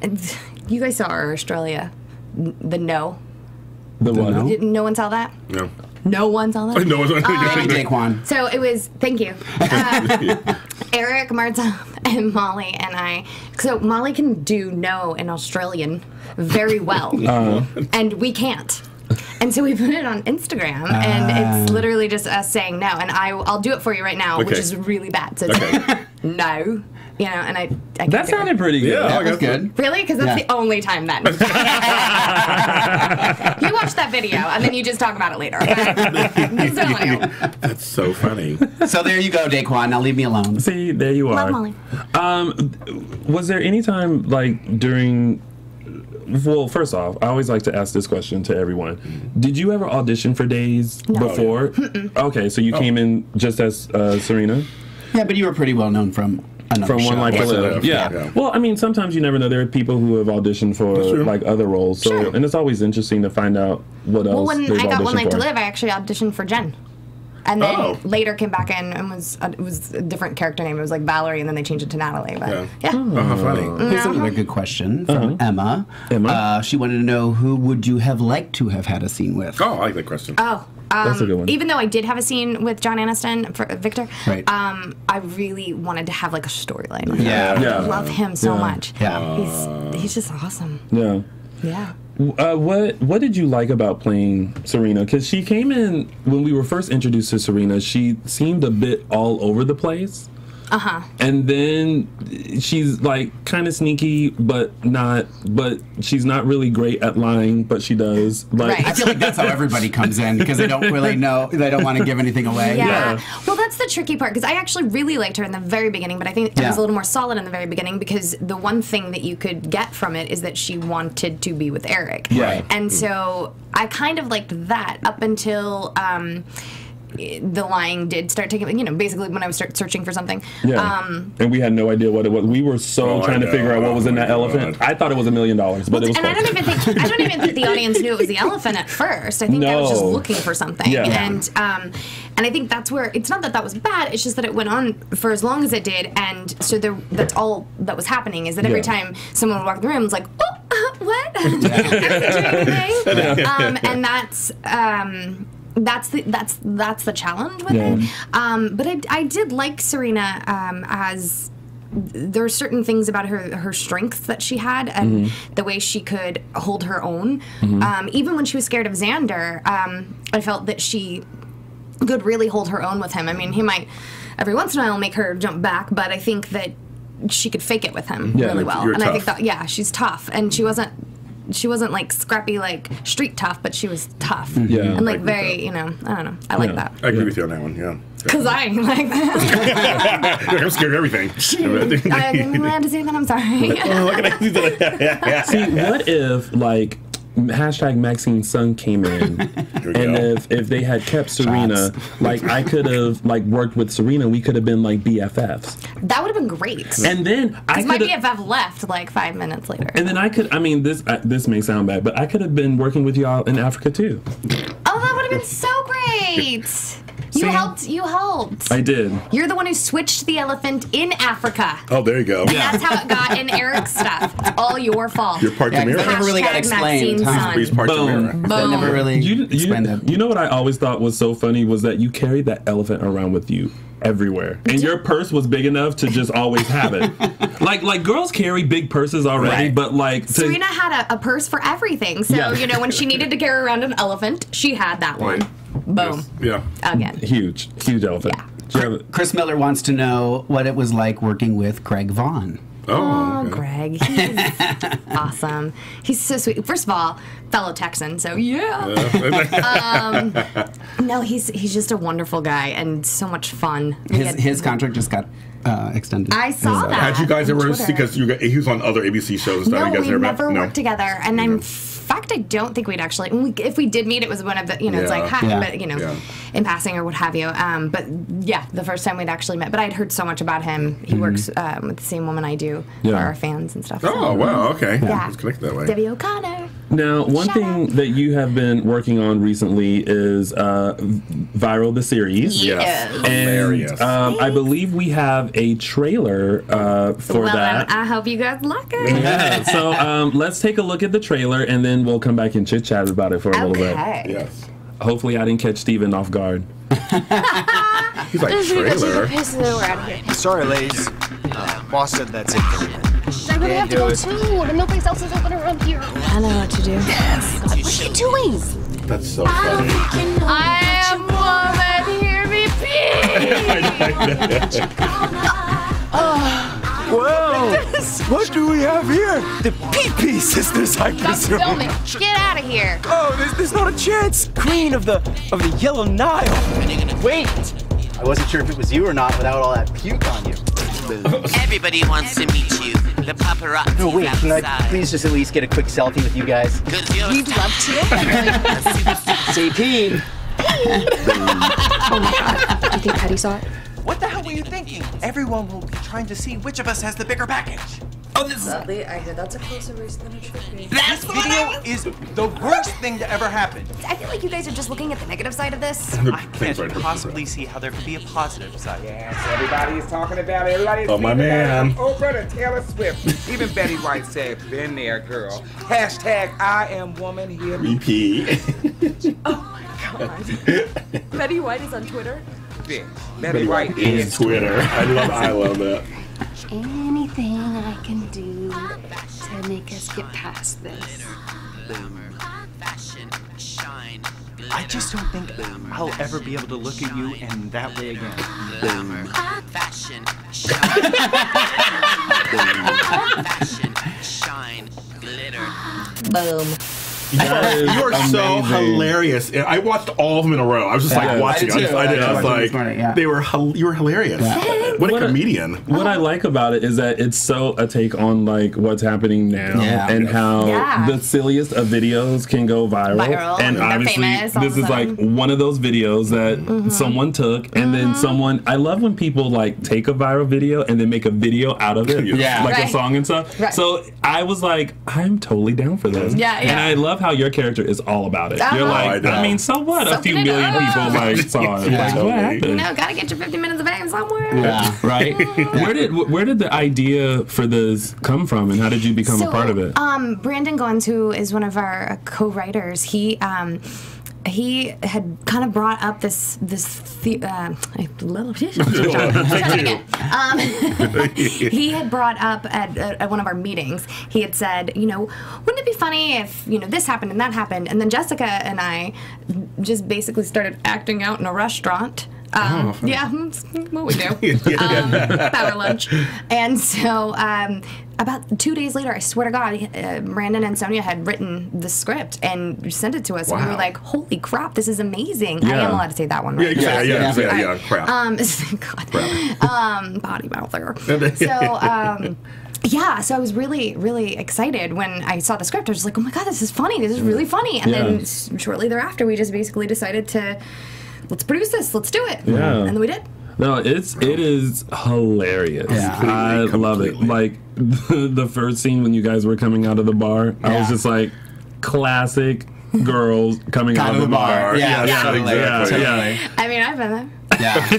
[laughs] you guys saw our Australia, the no. The what? No? Did no one saw that? No. No one saw that. [laughs] No, one um, Thank you, Daquan. So it was, thank you. [laughs] Uh, Eric, Marta, and Molly and I. So Molly can do no in Australian very well, uh-huh. and we can't. And so we put it on Instagram, and uh. it's literally just us saying no. And I, I'll do it for you right now, which is really bad. So it's Okay. no, you know, and I. I that do it. sounded pretty good. Yeah. That was got good. Really? Because that's Yeah. the only time that. [laughs] [laughs] you watch that video and then you just talk about it later. Okay? Just telling. That's so funny. So there you go, Daquan. Now leave me alone. See, there you are. Love Molly. Um, was there any time like during well, first off, I always like to ask this question to everyone. Did you ever audition for Days before? Okay, so you came in just as uh, Serena Yeah, but you were pretty well known from another from show. One Life to Life Live. Live, Yeah. yeah. Well, I mean, sometimes you never know. There are people who have auditioned for like other roles. So, Sure. and it's always interesting to find out what else. Well, when I got One auditioned Life to. Live, I actually auditioned for Jen. And then Oh. later came back in and was uh, it was a different character name. It was like Valerie, and then they changed it to Natalie. But Yeah. yeah, Oh, how funny. Here's another good question from Emma. Emma. Uh, she wanted to know who would you have liked to have had a scene with? Oh, I like that question. Oh, um, That's a good one. Even though I did have a scene with John Aniston for Victor, Right. um, I really wanted to have like a storyline. Yeah. Yeah. I love him so Yeah. much. Yeah. he's he's just awesome. Yeah. Yeah. Uh, what What did you like about playing Serena? Because she came in when we were first introduced to Serena. She seemed a bit all over the place. Uh huh. and then she's like kind of sneaky but not but she's not really great at lying but she does like Right. I feel like that's how everybody comes in because they don't really know, they don't want to give anything away. Yeah. Yeah. Well, that's the tricky part because I actually really liked her in the very beginning, but I think it Yeah. was a little more solid in the very beginning because the one thing that you could get from it is that she wanted to be with Eric. Right. And so I kind of liked that up until. Um, the lying did start taking, you know, basically when I was start searching for something. yeah Um, and we had no idea what it was we were so Oh, trying to figure out what was in Oh, that elephant i thought it was a million dollars but it was and I don't even think I don't even think the audience knew it was the elephant at first. I think I was just looking for something, Yeah. and um, and I think that's where it's not that that was bad. It's just that it went on for as long as it did, and so there that's all that was happening is that every Yeah. time someone would walk in the room, it was like, oh, uh, what? I didn't do anything. um, and that's. Um, that's the that's that's the challenge with Yeah. it. Um, but I, I did like Serena um, as there are certain things about her her strength that she had and the way she could hold her own. Um, even when she was scared of Xander, um, I felt that she could really hold her own with him. I mean, he might every once in a while make her jump back, but I think that she could fake it with him Yeah. really well. And I think that yeah, she's tough, and she wasn't. She wasn't like scrappy, like street tough, but she was tough. Mm-hmm. Yeah. and like I agree with very, you know, I don't know. I like that I agree with you on that one. Yeah. because I [laughs] like that. [laughs] I'm scared of everything. [laughs] I'm glad to say that. I'm sorry. Oh, see, what if like hashtag Maxine Sun came in, and go. if if they had kept Serena, like I could have like worked with Serena, we could have been like BFFs, that would have been great. and then I Because my could. BFF left like five minutes later. And then I could, I mean, this uh, this may sound bad, but I could have been working with y'all in Africa too. oh, that would have been so great. You See? helped. You helped. I did. You're the one who switched the elephant in Africa. oh, there you go. That's how it got in Eric's stuff. It's all your fault. You're part Yeah, 'cause Tamira. they never really got explained. Maxine huh? Sun. He's part Boom. Tamira. They never really You, you, explained that. you know what I always thought was so funny was that you carried that elephant around with you everywhere, and your purse was big enough to just always have it. [laughs] like like girls carry big purses already, Right. but like to, Serena had a, a purse for everything. So, Yeah. you know, when she [laughs] needed to carry around an elephant, she had that one. Boom. Yeah. Again. huge huge elephant. Yeah. Do you have- Chris Miller wants to know what it was like working with Craig Vaughan. Oh. Oh, okay. Greg. He's [laughs] awesome. He's so sweet. First of all, fellow Texan, so yeah. [laughs] No, he's he's just a wonderful guy and so much fun. His had- his contract just got uh, extended. I saw that. Had you guys on ever Twitter. because you got, he was on other ABC shows and stuff? No, you guys we never never met? worked together, and in fact, I don't think we'd actually. we- If we did meet, it was one of the, you know, it's like hi, Yeah. but you know, Yeah. in passing or what have you. Um, but yeah, the first time we'd actually met, but I'd heard so much about him. He works um, with the same woman I do Yeah. for our fans and stuff. so- Oh wow. Okay. Yeah. It's connected that way. Debbie O'Connor. Now, one Shut thing up. that you have been working on recently is uh, Viral the series. Yes. Yes. Hilarious. Um, I believe we have a trailer uh, for well, that. then I hope you guys like it. yeah, so um, let's take a look at the trailer and then we'll come back and chit chat about it for a little bit. Okay. yes. Hopefully, I didn't catch Steven off guard. [laughs] [laughs] He's like trailer. we're out of here. Sorry, ladies. Uh, boss said that's it for today. I really have to go it. too. No place else is open around here. I know what to do. Yes. What are you doing? That's so funny. I am woman. Hear me, [laughs] ah. Whoa! [laughs] what do we have here? The PP sisters, I Stop presume. filming. Get out of here. Oh, there's, there's not a chance. Queen of the of the Yellow Nile. Wait. I wasn't sure if it was you or not without all that puke on you. Everybody wants to meet you. The paparazzi Oh, wait, can I outside. please just at least get a quick selfie with you guys? You're We'd love to. [laughs] CP! oh my god. Do you think Patty saw it? What the hell were you thinking? Everyone will be trying to see which of us has the bigger package. Oh, this Sadly, I hear that's a closer race than it should be. This video is the worst thing to ever happen. I feel like you guys are just looking at the negative side of this. I can't possibly see how there could be a positive side. Yes, everybody's talking about it. Everybody's Oh, my man. it. Oh, brother, Taylor Swift. Even Betty White said, been there, girl. Hashtag I am woman here. Repeat. [laughs] Oh, my God. [laughs] Betty White is on Twitter. Betty, Betty White White is Twitter. I love I love that. Anything I can do to make us get past this. I just don't think I'll ever be able to look at you in that way again. Glamour, fashion, shine. fashion, shine, glitter. Boom. You are, so amazing. hilarious. I watched all of them in a row. I was just like watching. I I, did just. I did. I I was like, this morning, yeah. they were. You were hilarious. What a What a- comedian. What I like about it is that it's so a take on like what's happening now Yeah. and how Yeah. the silliest of videos can go viral. Viral, and they're obviously, famous this of is like one of those videos that Mm-hmm. someone took and then someone. I love when people like take a viral video and then make a video out of it, [laughs] Yeah. like a song and stuff. Right. So I was like, I'm totally down for this. Yeah, yeah. And I love how your character is all about it. You're Uh-huh. like, Oh, I I, mean, so what? a few million up. people like [laughs] saw it. Yeah, like, totally. what happened? You know, gotta get your 50 minutes of fame somewhere. Yeah, right? [laughs] Where did where did the idea for this come from, and how did you become a part of it? Um, Brandon Gons, who is one of our uh, co-writers, he um, he had kind of brought up this this the, uh, little [laughs] um, [laughs] he had brought up at, at one of our meetings. He had said, you know, wouldn't it be funny if you know this happened and that happened, and then Jessica and I just basically started acting out in a restaurant. [laughs] Um, yeah, it's what we do. um, power lunch. And so, um, about two days later, I swear to God, uh, Brandon and Sonia had written the script and sent it to us. And we were like, holy crap, this is amazing. I am allowed to say that one, right? you can say, yeah, yeah, Yeah. yeah, yeah, crap. Um, [laughs] God. Um, body mouth there. So, um, yeah, so I was really, really excited when I saw the script. I was like, oh my God, this is funny. This is really funny. And then Yeah. s- shortly thereafter, we just basically decided to let's produce this, let's do it. Yeah. And then we did. No, it's it is hilarious. Yeah. I Completely, love it. Like the, [laughs] the first scene when you guys were coming out of the bar, I was just like, classic girls coming out, Out of the bar. Yeah, yeah, totally. exactly. Yeah. totally. I mean, I've been there. Yeah. [laughs]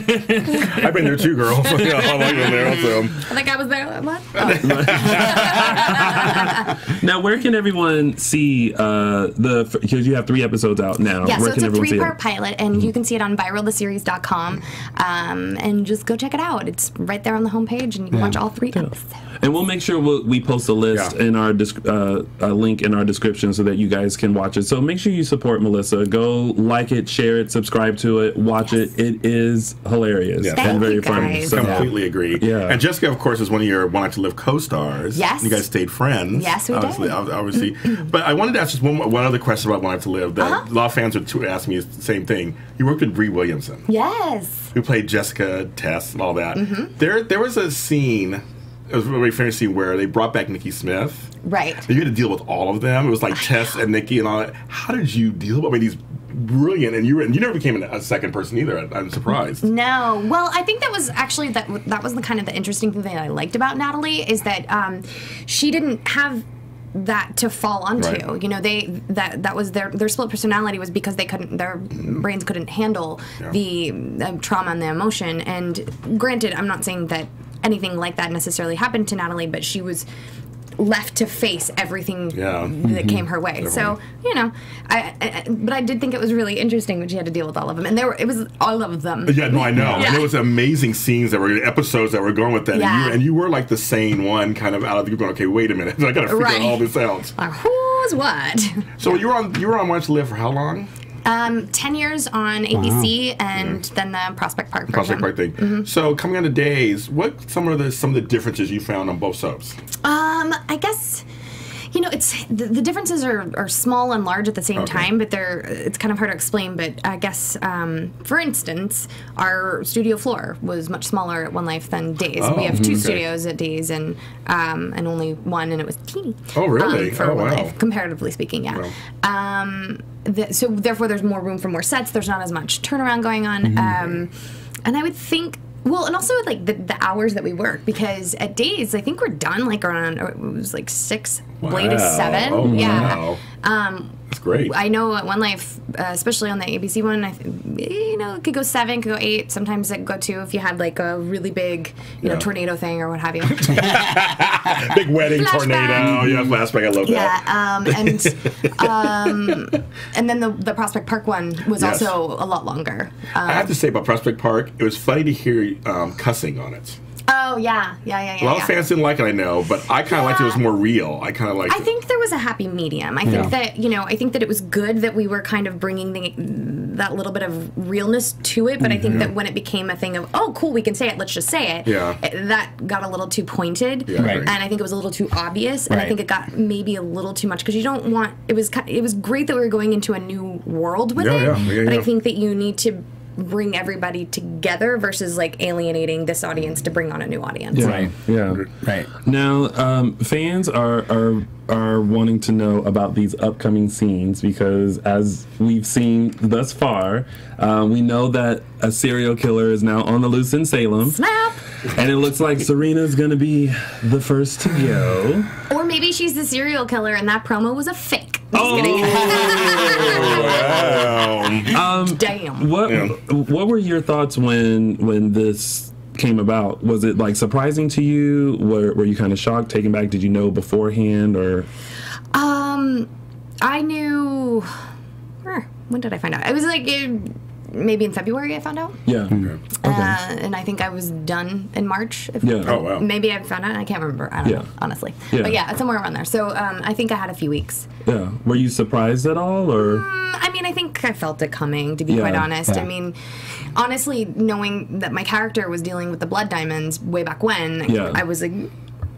I've been there too, girl. [laughs] yeah, I'm like there also. I think I was there. What? [laughs] Now, where can everyone see uh, the? Because you have three episodes out now. Yeah, where so it's a three-part it? pilot, and you can see it on viraltheseries.com. Um, and just go check it out. It's right there on the homepage, and you can watch all three episodes. And we'll make sure we'll, we post a list Yeah. in our desc- uh, a link in our description so that you guys can watch it. So make sure you support Melissa. Go like it, share it, subscribe to it, watch it. It is hilarious Yes. and Thank very you, funny. guys. So, Completely agree. Yeah. And Jessica, of course, is one of your One Life to Live co-stars. Yes. You guys stayed friends. Yes, we obviously, did. Obviously, [clears throat] but I wanted to ask just one, one other question about One Life to Live that Uh-huh. a lot of fans would t- ask me is the same thing. You worked with Bree Williamson, Yes. who played Jessica, Tess, and all that. Mm-hmm. There, there was a scene. It was a very famous scene where they brought back Niki Smith. Right. You had to deal with all of them. It was like Tess and Niki and all that. How did you deal? with I mean, these brilliant, and you were, and you never became a second person either. I- I'm surprised. No. Well, I think that was actually that that was the kind of the interesting thing that I liked about Natalie is that um, she didn't have that to fall onto. Right. You know, they that that was their their split personality was because they couldn't their brains couldn't handle Yeah. the uh, trauma and the emotion. And granted, I'm not saying that anything like that necessarily happened to Natalie, but she was left to face everything Yeah. that mm-hmm. came her way. So you know, I, I but I did think it was really interesting when she had to deal with all of them, and there were it was all of them. Yeah, no, I know. And Yeah. there was amazing scenes that were episodes that were going with that, and, Yeah. you, and you were like the sane one, kind of out of. You're going, okay, wait a minute, [laughs] I got to figure Right. all this out. Like, who's what? So you were on you were on Watch Live for how long? Um, ten years on ABC, and then the Prospect Park Prospect version. Park thing. Mm-hmm. So coming on to Days, what some of the some of the differences you found on both soaps? Um, I guess, You know, it's the, the differences are, are small and large at the same Okay. time, but they're it's kind of hard to explain. But I guess, um, for instance, our studio floor was much smaller at One Life than Days. Oh, we have two okay. studios at Days and um, and only one, and it was teeny. Oh, really? Um, for Oh, One wow. Life, comparatively speaking, yeah. Wow. Um, the, so therefore, there's more room for more sets. There's not as much turnaround going on. Mm-hmm. Um, and I would think. Well, and also like the, the hours that we work because at days I think we're done like around it was like six, latest Wow. seven. Oh, yeah. wow. Um, That's great. I know at One Life, uh, especially on the ABC one, I th- you know, it could go seven, could go eight. Sometimes it could go two if you had like a really big, you know, tornado thing or what have you. [laughs] Big wedding Flashback. tornado. Yeah, flashback. I love that. yeah, um, and um, and then the the Prospect Park one was Yes. also a lot longer. Um, I have to say about Prospect Park, it was funny to hear um, cussing on it. Oh yeah, yeah, yeah, yeah. A lot yeah. of fans didn't like it, I know, but I kind of liked it. It was more real. I kind of liked I it. think there was a happy medium. I think Yeah. that you know, I think that it was good that we were kind of bringing the, that little bit of realness to it. But I think that mm-hmm. when it became a thing of oh, cool, we can say it, let's just say it. Yeah. it- that got a little too pointed, Yeah, Right. and I think it was a little too obvious. And I think it got maybe a little too much because you don't want it was it was great that we were going into a new world with Yeah, it, yeah, yeah, but yeah. I think that you need to bring everybody together versus like alienating this audience to bring on a new audience. Yeah. Yeah. Right. Now, um, fans are are are wanting to know about these upcoming scenes because, as we've seen thus far, uh, we know that a serial killer is now on the loose in Salem. Snap! And it looks like Serena's gonna be the first to go. Or maybe she's the serial killer and that promo was a fake. Just Oh. kidding. Um, Damn. What What were your thoughts when when this came about? Was it like surprising to you? Were Were you kind of shocked, taken back? Did you know beforehand, or Um, I knew. When did I find out? It was like eh, maybe in February. I found out. yeah? Uh, and I think I was done in March. If, Yeah. Oh, wow. Maybe I found out. I can't remember. I don't Yeah. know, honestly. Yeah. But yeah, somewhere around there. So um, I think I had a few weeks. Yeah. Were you surprised at all, or? Mm, I mean, I think I felt it coming, to be Yeah. quite honest. Yeah. I mean, honestly, knowing that my character was dealing with the blood diamonds way back when, Yeah. I was like,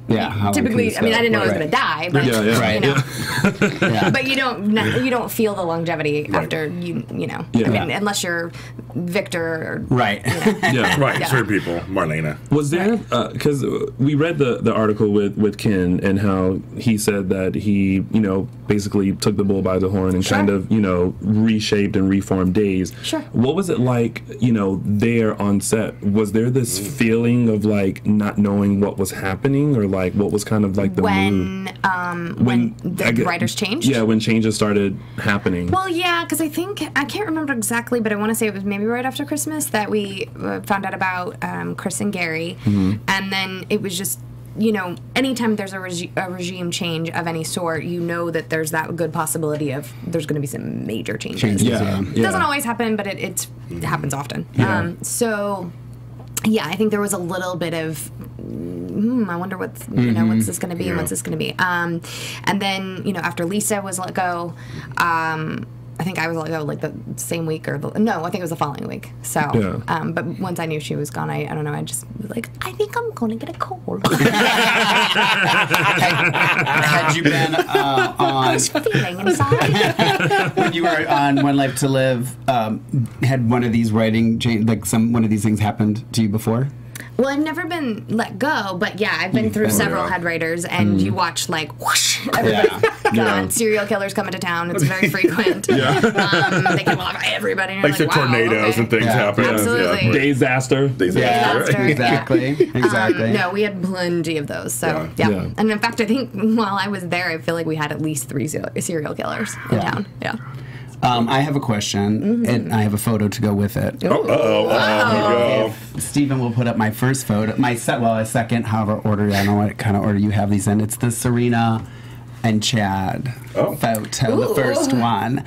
Yeah. how typically, I mean. I didn't know I was going to die, but Yeah, yeah. you know. [laughs] but you don't you don't feel the longevity after you you know. Yeah. I mean, unless you're Victor. Or, Right. [laughs] Yeah. Right, Yeah. certain people. Marlena. Was there because uh, we read the the article with with Ken and how he said that he you know basically took the bull by the horn and kind of you know reshaped and reformed Days. Sure. What was it like you know there on set? Was there this mm. feeling of like not knowing what was happening or like what was kind of like the mood? when um when, the I get- writers changed. Yeah, when changes started happening. Well, yeah, because I think I can't remember exactly, but I want to say it was maybe right after Christmas that we uh, found out about um, Chris and Gary, Mhm. and then it was just you know anytime there's a, regi- a regime change of any sort, you know that there's that good possibility of there's going to be some major changes. Changes, Yeah, yeah. It doesn't always happen, but it, it's, it happens often. Yeah. Um, so. Yeah, I think there was a little bit of, hmm, I wonder what's you know what's this going to be and Yeah. what's this going to be. Um, and then you know after Lisa was let go, um, I think I was let go like the same week or the, no, I think it was the following week. So, Yeah. um, but once I knew she was gone, I, I don't know, I just was like, I think I'm going to get a cold. [laughs] Had you been uh, on feeling inside. when [laughs] you were on One Life to Live? Um, had one of these writing change, like some one of these things happened to you before? Well, I've never been let go, but yeah, I've been through Oh, several yeah. head writers, and Mm. you watch like whoosh, [laughs] everybody [laughs] gone, Yeah. serial killers coming to town. It's very frequent. [laughs] Yeah. um, they kill off everybody. And Like the like, wow, tornadoes okay. and things Yeah. happen. Absolutely. Yeah. Disaster. Disaster. Yeah. exactly, exactly. Um, no, we had plenty of those. So Yeah. yeah. Yeah. and in fact, I think while I was there, I feel like we had at least three serial killers in Yeah. town. Yeah. Um, I have a question, and I have a photo to go with it. Oh, uh-oh. Uh-oh. Stephen will put up my first photo, my set, well, a second, however order. I don't know what kind of order you have these in. It's the Serena and Chad Oh. photo, the first one.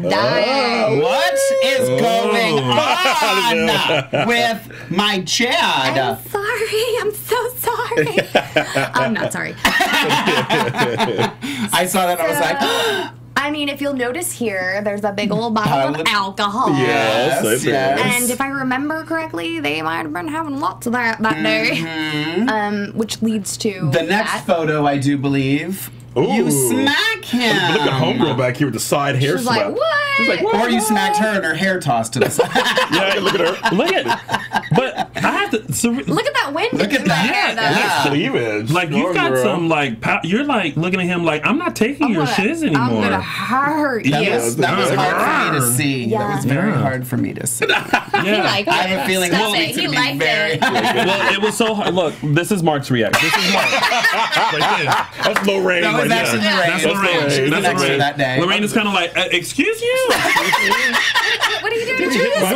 Dang. What is going [laughs] Oh. on with my Chad? I'm sorry. I'm so sorry. [laughs] I'm not sorry. [laughs] I saw that. I was like, [gasps] I mean, if you'll notice here, there's a big old bottle [laughs] Bottle of of- alcohol. Yes, I think. And if I remember correctly, they might have been having lots of that that day, um, which leads to Mm-hmm. the next that. photo, I do believe, You smack him. Look at homegirl back here with the side hair She's like, swept. "What?" She's like, what? Or you smacked her and her hair tossed to the [laughs] side. yeah, look at her. Look at, but I have to. So, Look at that wind. Look at in my hair, Yeah, though. that's cleavage. Like you've got girl. some like pow- you're like looking at him like I'm not taking your gonna- shiz I'm gonna hurt That you. was, that was hard for me to see. That was very Yeah. hard for me to see. [laughs] He liked I have a it. feeling Stop this it. week's He liked very it. [laughs] well, it was so hard. Look, this is Mark's reaction. This is Mark. That's Lorraine. That was right actually there. Lorraine. That's She was Lorraine. next to That's Lorraine. that day. Lorraine is kind of like, uh, excuse you. [laughs] What are you doing? Did you just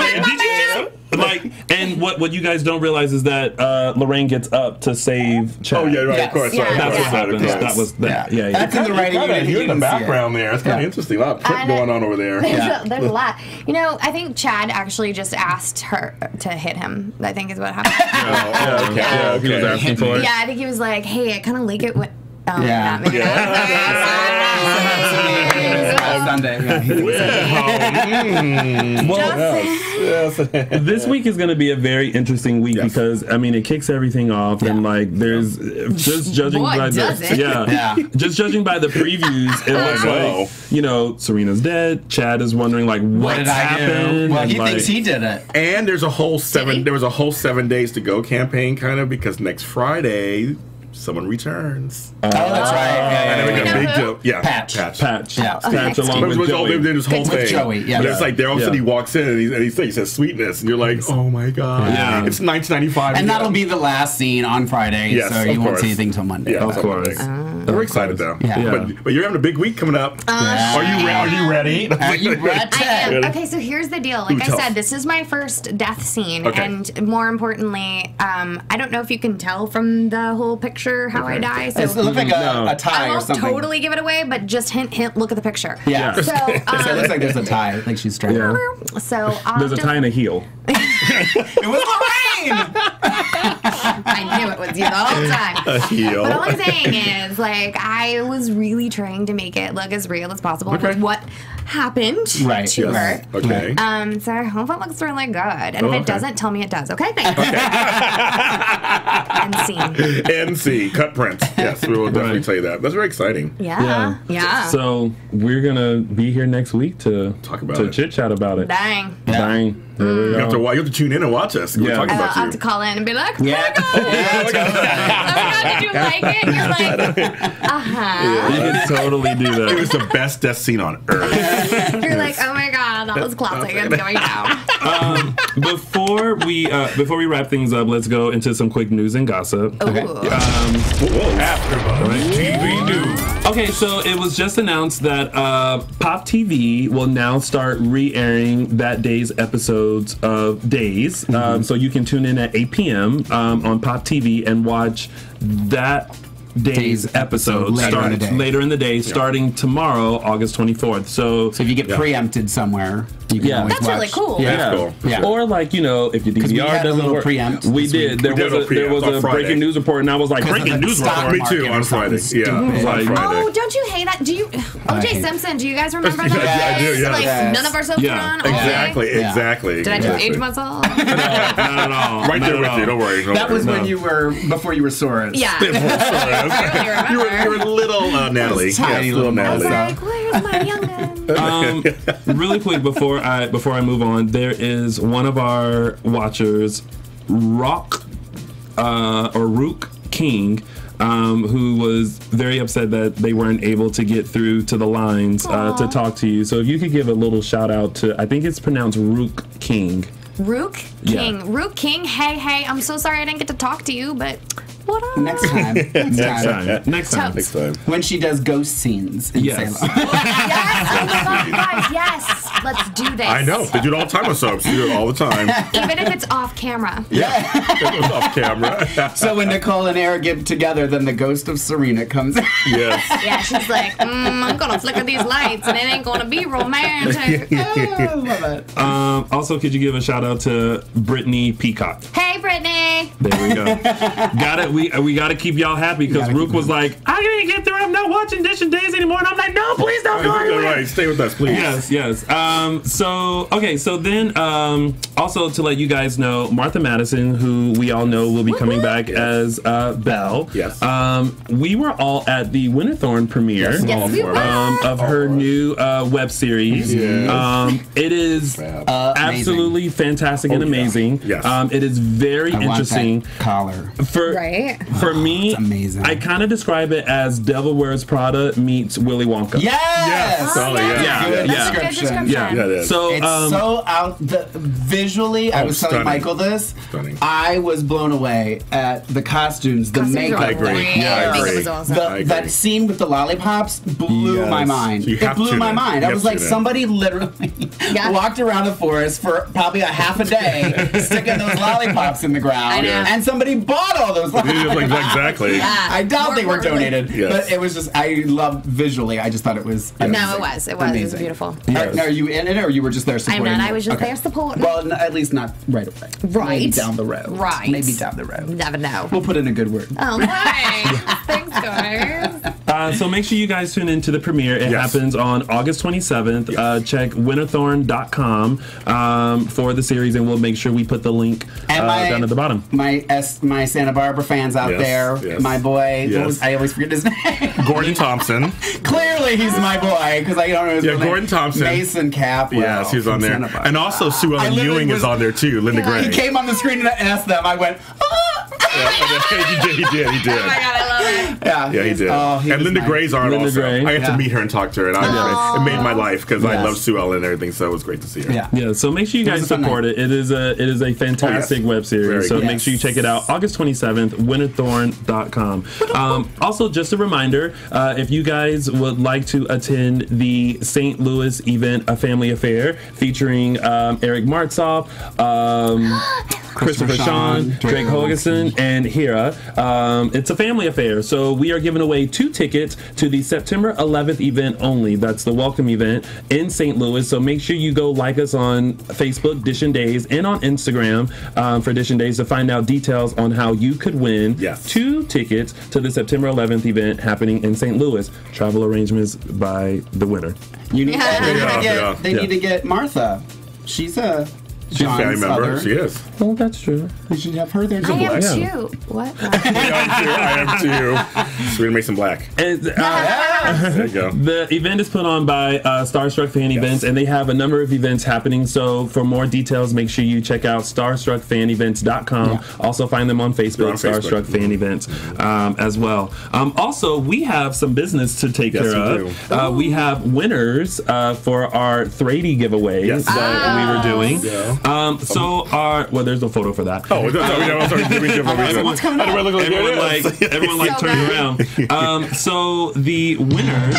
like? And what what you guys don't realize is that uh, Lorraine gets up to save Chad. Oh yeah, right. Of course. Yeah, right, That's of what course, happens. of. That was that. Yeah, yeah. That's in the writing You're You in the didn't see it. background there. It's kind of interesting. A lot of print going on over there. There's, Yeah. a, there's a lot. You know, I think Chad actually just asked her to hit him. I think is what happened. [laughs] yeah, okay. Yeah, He was asking for it. yeah, I think he was like, "Hey, I kind of like it when." Oh, Yeah. not maybe [laughs] Sunday. Yeah. Well, Yes. yes. this week is going to be a very interesting week Yes. because I mean it kicks everything off and like there's just judging Boy, by the yeah, Yeah. just judging by the previews it looks like you know Serena's dead Chad is wondering like What what's did I happened do? Well, and, he like, thinks he did it. And there's a whole seven. There was a whole seven days to go campaign, kind of, because next Friday someone returns. Oh, that's right. Yeah, and yeah, then we yeah, a big who? deal. Yeah, Patch. Patch. Patch Yeah. Patch along But it with was all, Joey. this whole With thing. Joey, yeah. But it's like there all of a sudden he walks in and he, and he, he says sweetness, and you're like, oh my god, Yeah. it's 1995. And again. that'll be the last scene on Friday, Yes, so of you won't course. see anything till Monday. Yeah, Of it's on course. Uh-huh. Monday. We're excited though. Yeah. Yeah. But but you're having a big week coming up. Yeah. Are you re- are you ready? Are you [laughs] ready? I am. Okay, so here's the deal. Like Ooh, I tough. said, this is my first death scene, Okay. and more importantly, um, I don't know if you can tell from the whole picture how I die. So It looks like a, No. a tie I or won't something. totally give it away, but just hint, hint. Look at the picture. Yeah. So, [laughs] so it looks um, like there's a tie, like she's trying. Yeah. [laughs] so I'll there's a tie and a heel [laughs] It was Lorraine. I knew it was you the whole time. A heel. But all I'm saying is, like, I was really trying to make it look as real as possible Okay. with what happened Right, to Yes. her. Okay. Um, so I hope it looks really good. And Oh, if okay. it doesn't, tell me it does. Okay, thanks. and [laughs] scene. NC cut print. Yes, we will definitely Right. tell you that. That's very exciting. Yeah. Yeah. so we're gonna be here next week to Talk about to it. chit chat about it Dang. Dang. There we You have, to, you have to tune in and watch us. We're Yeah. talking Uh, about I'll have to call in and be like, Yeah. oh my god, [laughs] did you like it? And you're like, uh huh. [laughs] You can totally do that. It was the best death scene on earth. You're like, oh my that was classic. It's going down. [laughs] Um, before we uh, before we wrap things up, let's go into some quick news and gossip. Ooh. Um, TV News. Okay, so it was just announced that uh, Pop TV will now start re-airing that day's episodes of Days. Mm-hmm. Um, so you can tune in at 8 p.m. Um, on Pop TV and watch that day's Day's episode episode later in the day. later in the day, starting tomorrow, August 24th. So, So if you get Yeah. preempted somewhere, you can Yeah. always That's really cool. Yeah. That's cool. Yeah. Or like you know, if your 'Cause we DVR had a doesn't little work, preempt we did. week. There We was did a a there was a breaking news report, and I was like, breaking news report. Me too, on Friday. Yeah, stupid. on Like- Oh, don't you hate that? Do you, I OJ Simpson? Do you guys remember [laughs] that? Yeah, I do, yes. Like none of our soaps Yeah. were on. Exactly, exactly. Did I just exactly. age myself? [laughs] not at all. Right Not there with you. Don't worry. Don't That was when you were before you were Soros. yeah. [laughs] [laughs] I really You were, you were little uh, Natalie. Tiny yes, little little I was Natalie. like, where's my youngin? [laughs] um, [laughs] really quick before I before I move on, there is one of our watchers, Rock uh, or Rook King. Um, who was very upset that they weren't able to get through to the lines uh, to talk to you. So if you could give a little shout out to, I think it's pronounced Rook King. Rook Yeah. King. Rook King, hey, hey, I'm so sorry I didn't get to talk to you, but what up? Next time. Next, Next time. time. Next time. Next time. When she does ghost scenes in Yes. Salem. [laughs] yes, [laughs] oh my God, guys, yes. Let's do this. I know. They do it all the time on soaps. They do it all the time. [laughs] Even if it's off camera. Yeah. It was off camera. so when Nicole and Eric get together, then the ghost of Serena comes. yes. Yeah, she's like, mm, I'm gonna flicker these lights and it ain't gonna be romantic. I love it. Um, also, could you give a shout out to Brittany Peacock? hey, Brittany. There we go. got it. We we got to keep y'all happy because gotta Rook was like, I can't get through. I'm not watching Dishin Days anymore, and I'm like, no, please don't go All right, stay with us, please. Yes, yes. Um, so okay, so then um, also to let you guys know, Martha Madison, who we all know will be coming back as uh, Belle. Yes. Um, we were all at the Winterthorn premiere. Yes, Yes, we were. Um, of her new uh, web series. Yes. Um, it is absolutely fantastic and Oh, yeah. amazing. Yes. Um, it is very I want interesting. that collar. For Right? For me, amazing. I kind of describe it as Devil Wears Prada meets Willy Wonka. Yes. Yes. Oh, yeah. Yeah, Good yeah. That's a good description. Yeah. Yeah, it is. So It's um, so out the visually. I Oh, was telling. Michael this. Stunning. I was blown away at the costumes, the Costumes makeup. I agree. Yeah, I The makeup agree. was awesome. The, I agree. that scene with the lollipops blew Yes. my mind. You it blew to my then. mind. You I was to like, then. somebody literally Yeah. [laughs] walked around the forest for probably a half a day, [laughs] sticking those lollipops in the ground, and somebody bought all those. Lollipops. Like, exactly. Yeah. I doubt they were More- more- donated, Yes. but it was just I loved visually. I just thought it was. No, amazing. it was. It was. It was Amazing. beautiful. Are, now, are you in it, or you were just there supporting? I'm supporting? not. I was just Okay. there supporting. Well, n- at least not right away. Right. Maybe down the road. Right. Maybe down the road. Never know. We'll put in a good word. Oh, [laughs] thanks. thanks, guys. Uh, so make sure you guys tune in to the premiere. It Yes. happens on August 27th. Uh, check winterthorn.com um, for the series, and we'll make sure we put the link uh, my- down at the bottom. My S, my Santa Barbara fans out Yes, there, yes. my boy. Yes. was- I always forget his [laughs] name. Gordon Thompson. [laughs] Clearly, he's my boy because I don't know his Yeah, real name. Gordon Thompson. Mason Capwell. yes, he was on there. And also Sue Ellen Ewing was- is on there too. Linda Gray. He came on the screen and asked them. I went, "Ah." he did. He did. He did. Oh my god, I love it. yeah, Yeah, he did. Oh, he and Linda my- Gray's on Linda also. Gray. I got Yeah. to meet her and talk to her, and I, it made my life because I love Sue Ellen and everything. So it was great to see her. Yeah. Yeah, so make sure you guys support night. it. It is a it is a fantastic Oh, yes. web series. Very so good. make sure you check it out. August 27th, winterthorn.com. Um, also, just a reminder, uh, if you guys would like to attend the St. Louis event, A Family Affair, featuring um, Eric Martsolf, um, [gasps] Christopher Sean, Drake Hogestyn, and Hira. Um, it's a family affair, so we are giving away two tickets to the September 11th event only. That's the welcome event in St. Louis. So make sure you go like us on Facebook, Dishin Days, and on Instagram um, for Dishin Days to find out details on how you could win Yes. two tickets to the September 11th event happening in St. Louis. Travel arrangements by the winner. You need, they, need Yeah, to get, yeah, they yeah. need to get Martha. She's a She's a family member. other. She is. Oh, that's true. We should have her there. I am black. too. What? [laughs] I am too. I am too. Serena Mason Black. And, uh, [laughs] There you go. The event is put on by uh, Starstruck Fan Events, and they have a number of events happening. So, for more details, make sure you check out starstruckfanevents.com. Also, find them on Facebook, They're on Facebook. Starstruck Fan Events, um, as well. Um, also, we have some business to take Yes, care we of. Uh, we have winners uh, for our 3D giveaway Yes. that we were doing. Yeah. Um, so, our well, there's no photo for that. Oh, [laughs] no, no, no, I'm sorry. Did we give away Everyone, How do I look like everyone like everyone like So turned bad. around. Um, so the winner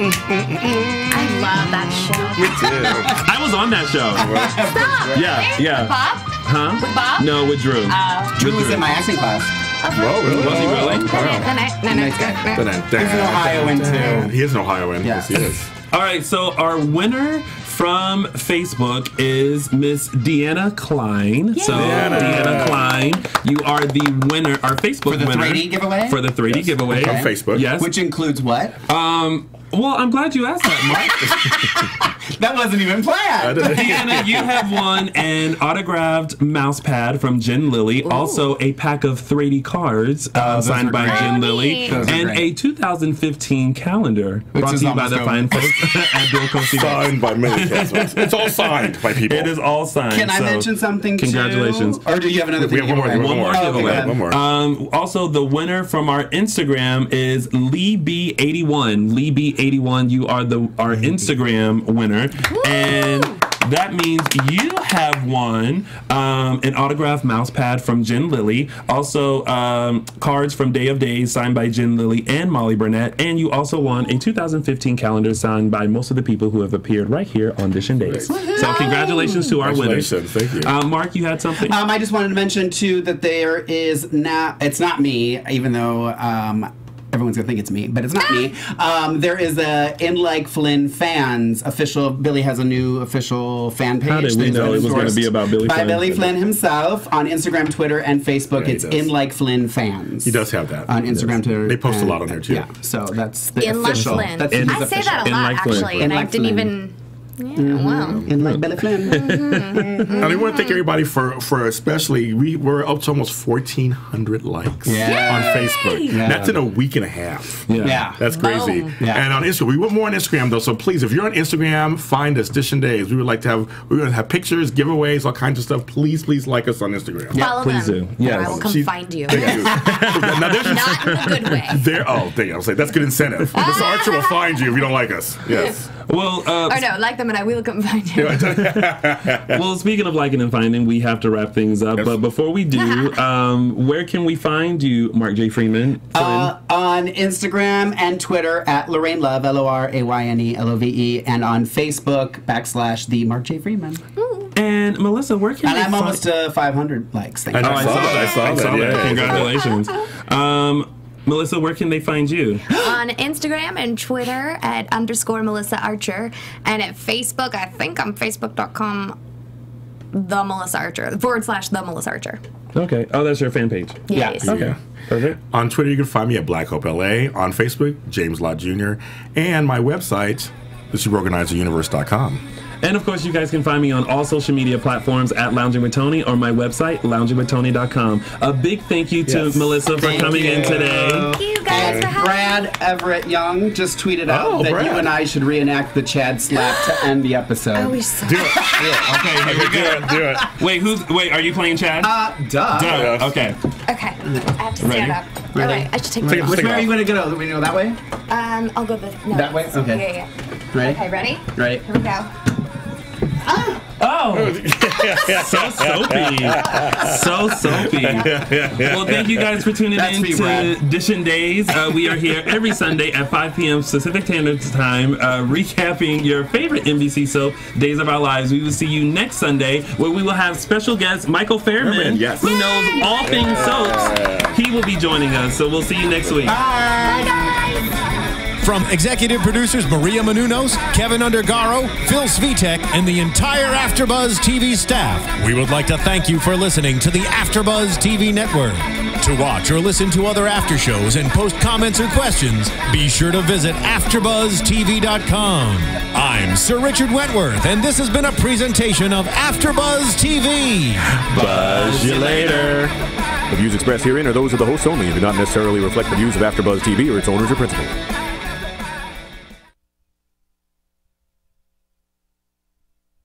I love that show. Me too. I was on that show. Stop. Yeah, Really? yeah. With Bob? Huh? With Bob? No, with Drew. Oh. Drew was in my acting class. Whoa, really? Was he really? Wow. No, no, no, no, Nice guy. He's an Ohioan too. He is an Ohioan. Yes, he is. All right, so our winner from Facebook is Miss Deanna Klein. So Deanna. Deanna Klein, you are the winner, our Facebook For the winner 3D giveaway? For the 3D Yes. giveaway On Facebook. Yes. Which includes what? um. Well, I'm glad you asked that, Mark. [laughs] That wasn't even planned. Deanna, [laughs] you have won an autographed mouse pad from Jen Lilly, also a pack of 3D cards uh, Oh, signed by great. Jen Oh, Lilly, neat. Those are and a 2015 calendar brought to you by the fine [laughs] folks at Bill Coasty. Signed by many customers. It's all signed by people. It is all signed. Can I so mention something? Congratulations. Too? Or do you have another We thing? have one more, one more. One more Oh, okay, giveaway. go ahead. One more. Um, also, the winner from our Instagram is Lee B81. Lee B81, you are the our Instagram winner, and that means you have won um, an autographed mouse pad from Jen Lilly, also um, cards from Day of Days signed by Jen Lilly and Molly Burnett, and you also won a 2015 calendar signed by most of the people who have appeared right here on Dishin Days. So congratulations to our winners. Thank you. Uh, Mark, you had something. Um, I just wanted to mention too that there is not. It's not me, even though um, everyone's gonna think it's me, but it's not me. [laughs] Um, there is a in like Flynn fans official. Billy has a new official fan page. How did we that's know it was gonna be about Billy by Flynn? Billy Flynn himself on Instagram, Twitter, and Facebook. Yeah, it's does. in like Flynn fans. He does have that on Instagram, Twitter. They post a lot on there too. Yeah, so that's the In like. Flynn. That's I his say official. that a In lot like Flynn. actually, and In I didn't Flynn. even. Yeah, wow. Mm-hmm. In like Billy Flynn. Mm-hmm. [laughs] And we want to thank everybody for for especially we were up to almost fourteen hundred likes Yeah. on Facebook. Yeah. That's in a week and a half. Yeah. Yeah. That's crazy. Yeah. And on Instagram, we want more on Instagram though. So please, if you're on Instagram, find us Dishin Days. We would like to have we're gonna have pictures, giveaways, all kinds of stuff. Please, please like us on Instagram. Follow please them. do. Yes. Or I will come She- find you. [laughs] now there's Not in a good way. there. Oh, there. I was like, that's good incentive. [laughs] Mr. Archer will find you if you don't like us. Yes. Well, uh, Or no, like them and I will come find [laughs] you. well, speaking of liking and finding, we have to wrap things up. But before we do, [laughs] um, where can we find you, Mark J. Freeman? Uh, on Instagram and Twitter at Lorraine Love, L O R A Y N E L O V E, and on Facebook backslash the Mark J. Freeman. and Melissa, where can And we I'm find- almost to 500 likes. Thank I you. know, I saw that. I saw that, yeah. Congratulations. [laughs] Um, Melissa, where can they find you? on Instagram and Twitter at underscore Melissa Archer, and at Facebook, I think I'm facebook.com the Melissa Archer forward slash the Melissa Archer. Okay. Oh, that's your fan page. Yes. Okay. Perfect. On Twitter, you can find me at Black Hope LA. On Facebook, James Lott Jr. And my website, thesuperorganizeruniverse.com. And of course, you guys can find me on all social media platforms at Lounging with Tony or my website, loungingwithtony.com. A big thank you to Yes. Melissa for Thank in you. today. Thank you guys And for having Brad Everett Young just tweeted out Oh, that Brad. you and I should reenact the Chad slap to end the episode. I wish so. Do it. Do it. [laughs] Okay, here we Do go. it. Do it. Wait, who's wait? Are you playing Chad? Uh, duh. Duh. Okay. Okay, I have to stand Ready? up. Ready? All right, I should take Take my it- Which way it are you going to go? Do we go that way? Um, I'll go the no, That way? Okay. Yeah, yeah. Ready? Okay, ready? Ready? Here we go. Oh, [laughs] so soapy, so soapy. Well, thank you guys for tuning That's in me, to Brad. Dishin Days. Uh, we are here every Sunday at 5 p.m. Pacific Standard Time, uh, recapping your favorite NBC soap, Days of Our Lives. We will see you next Sunday, where we will have special guest Michael Fairman, Fairman, yes. who knows all things soaps. He will be joining us, so we'll see you next week. From executive producers Maria Menounos, Kevin Undergaro, Phil Svitek, and the entire AfterBuzz TV staff, we would like to thank you for listening to the AfterBuzz TV network. To watch or listen to other after shows and post comments or questions, be sure to visit AfterBuzzTV.com. I'm Sir Richard Wentworth, and this has been a presentation of AfterBuzz TV. Buzz you later. The views expressed herein are those of the hosts only and do not necessarily reflect the views of AfterBuzz TV or its owners or principals.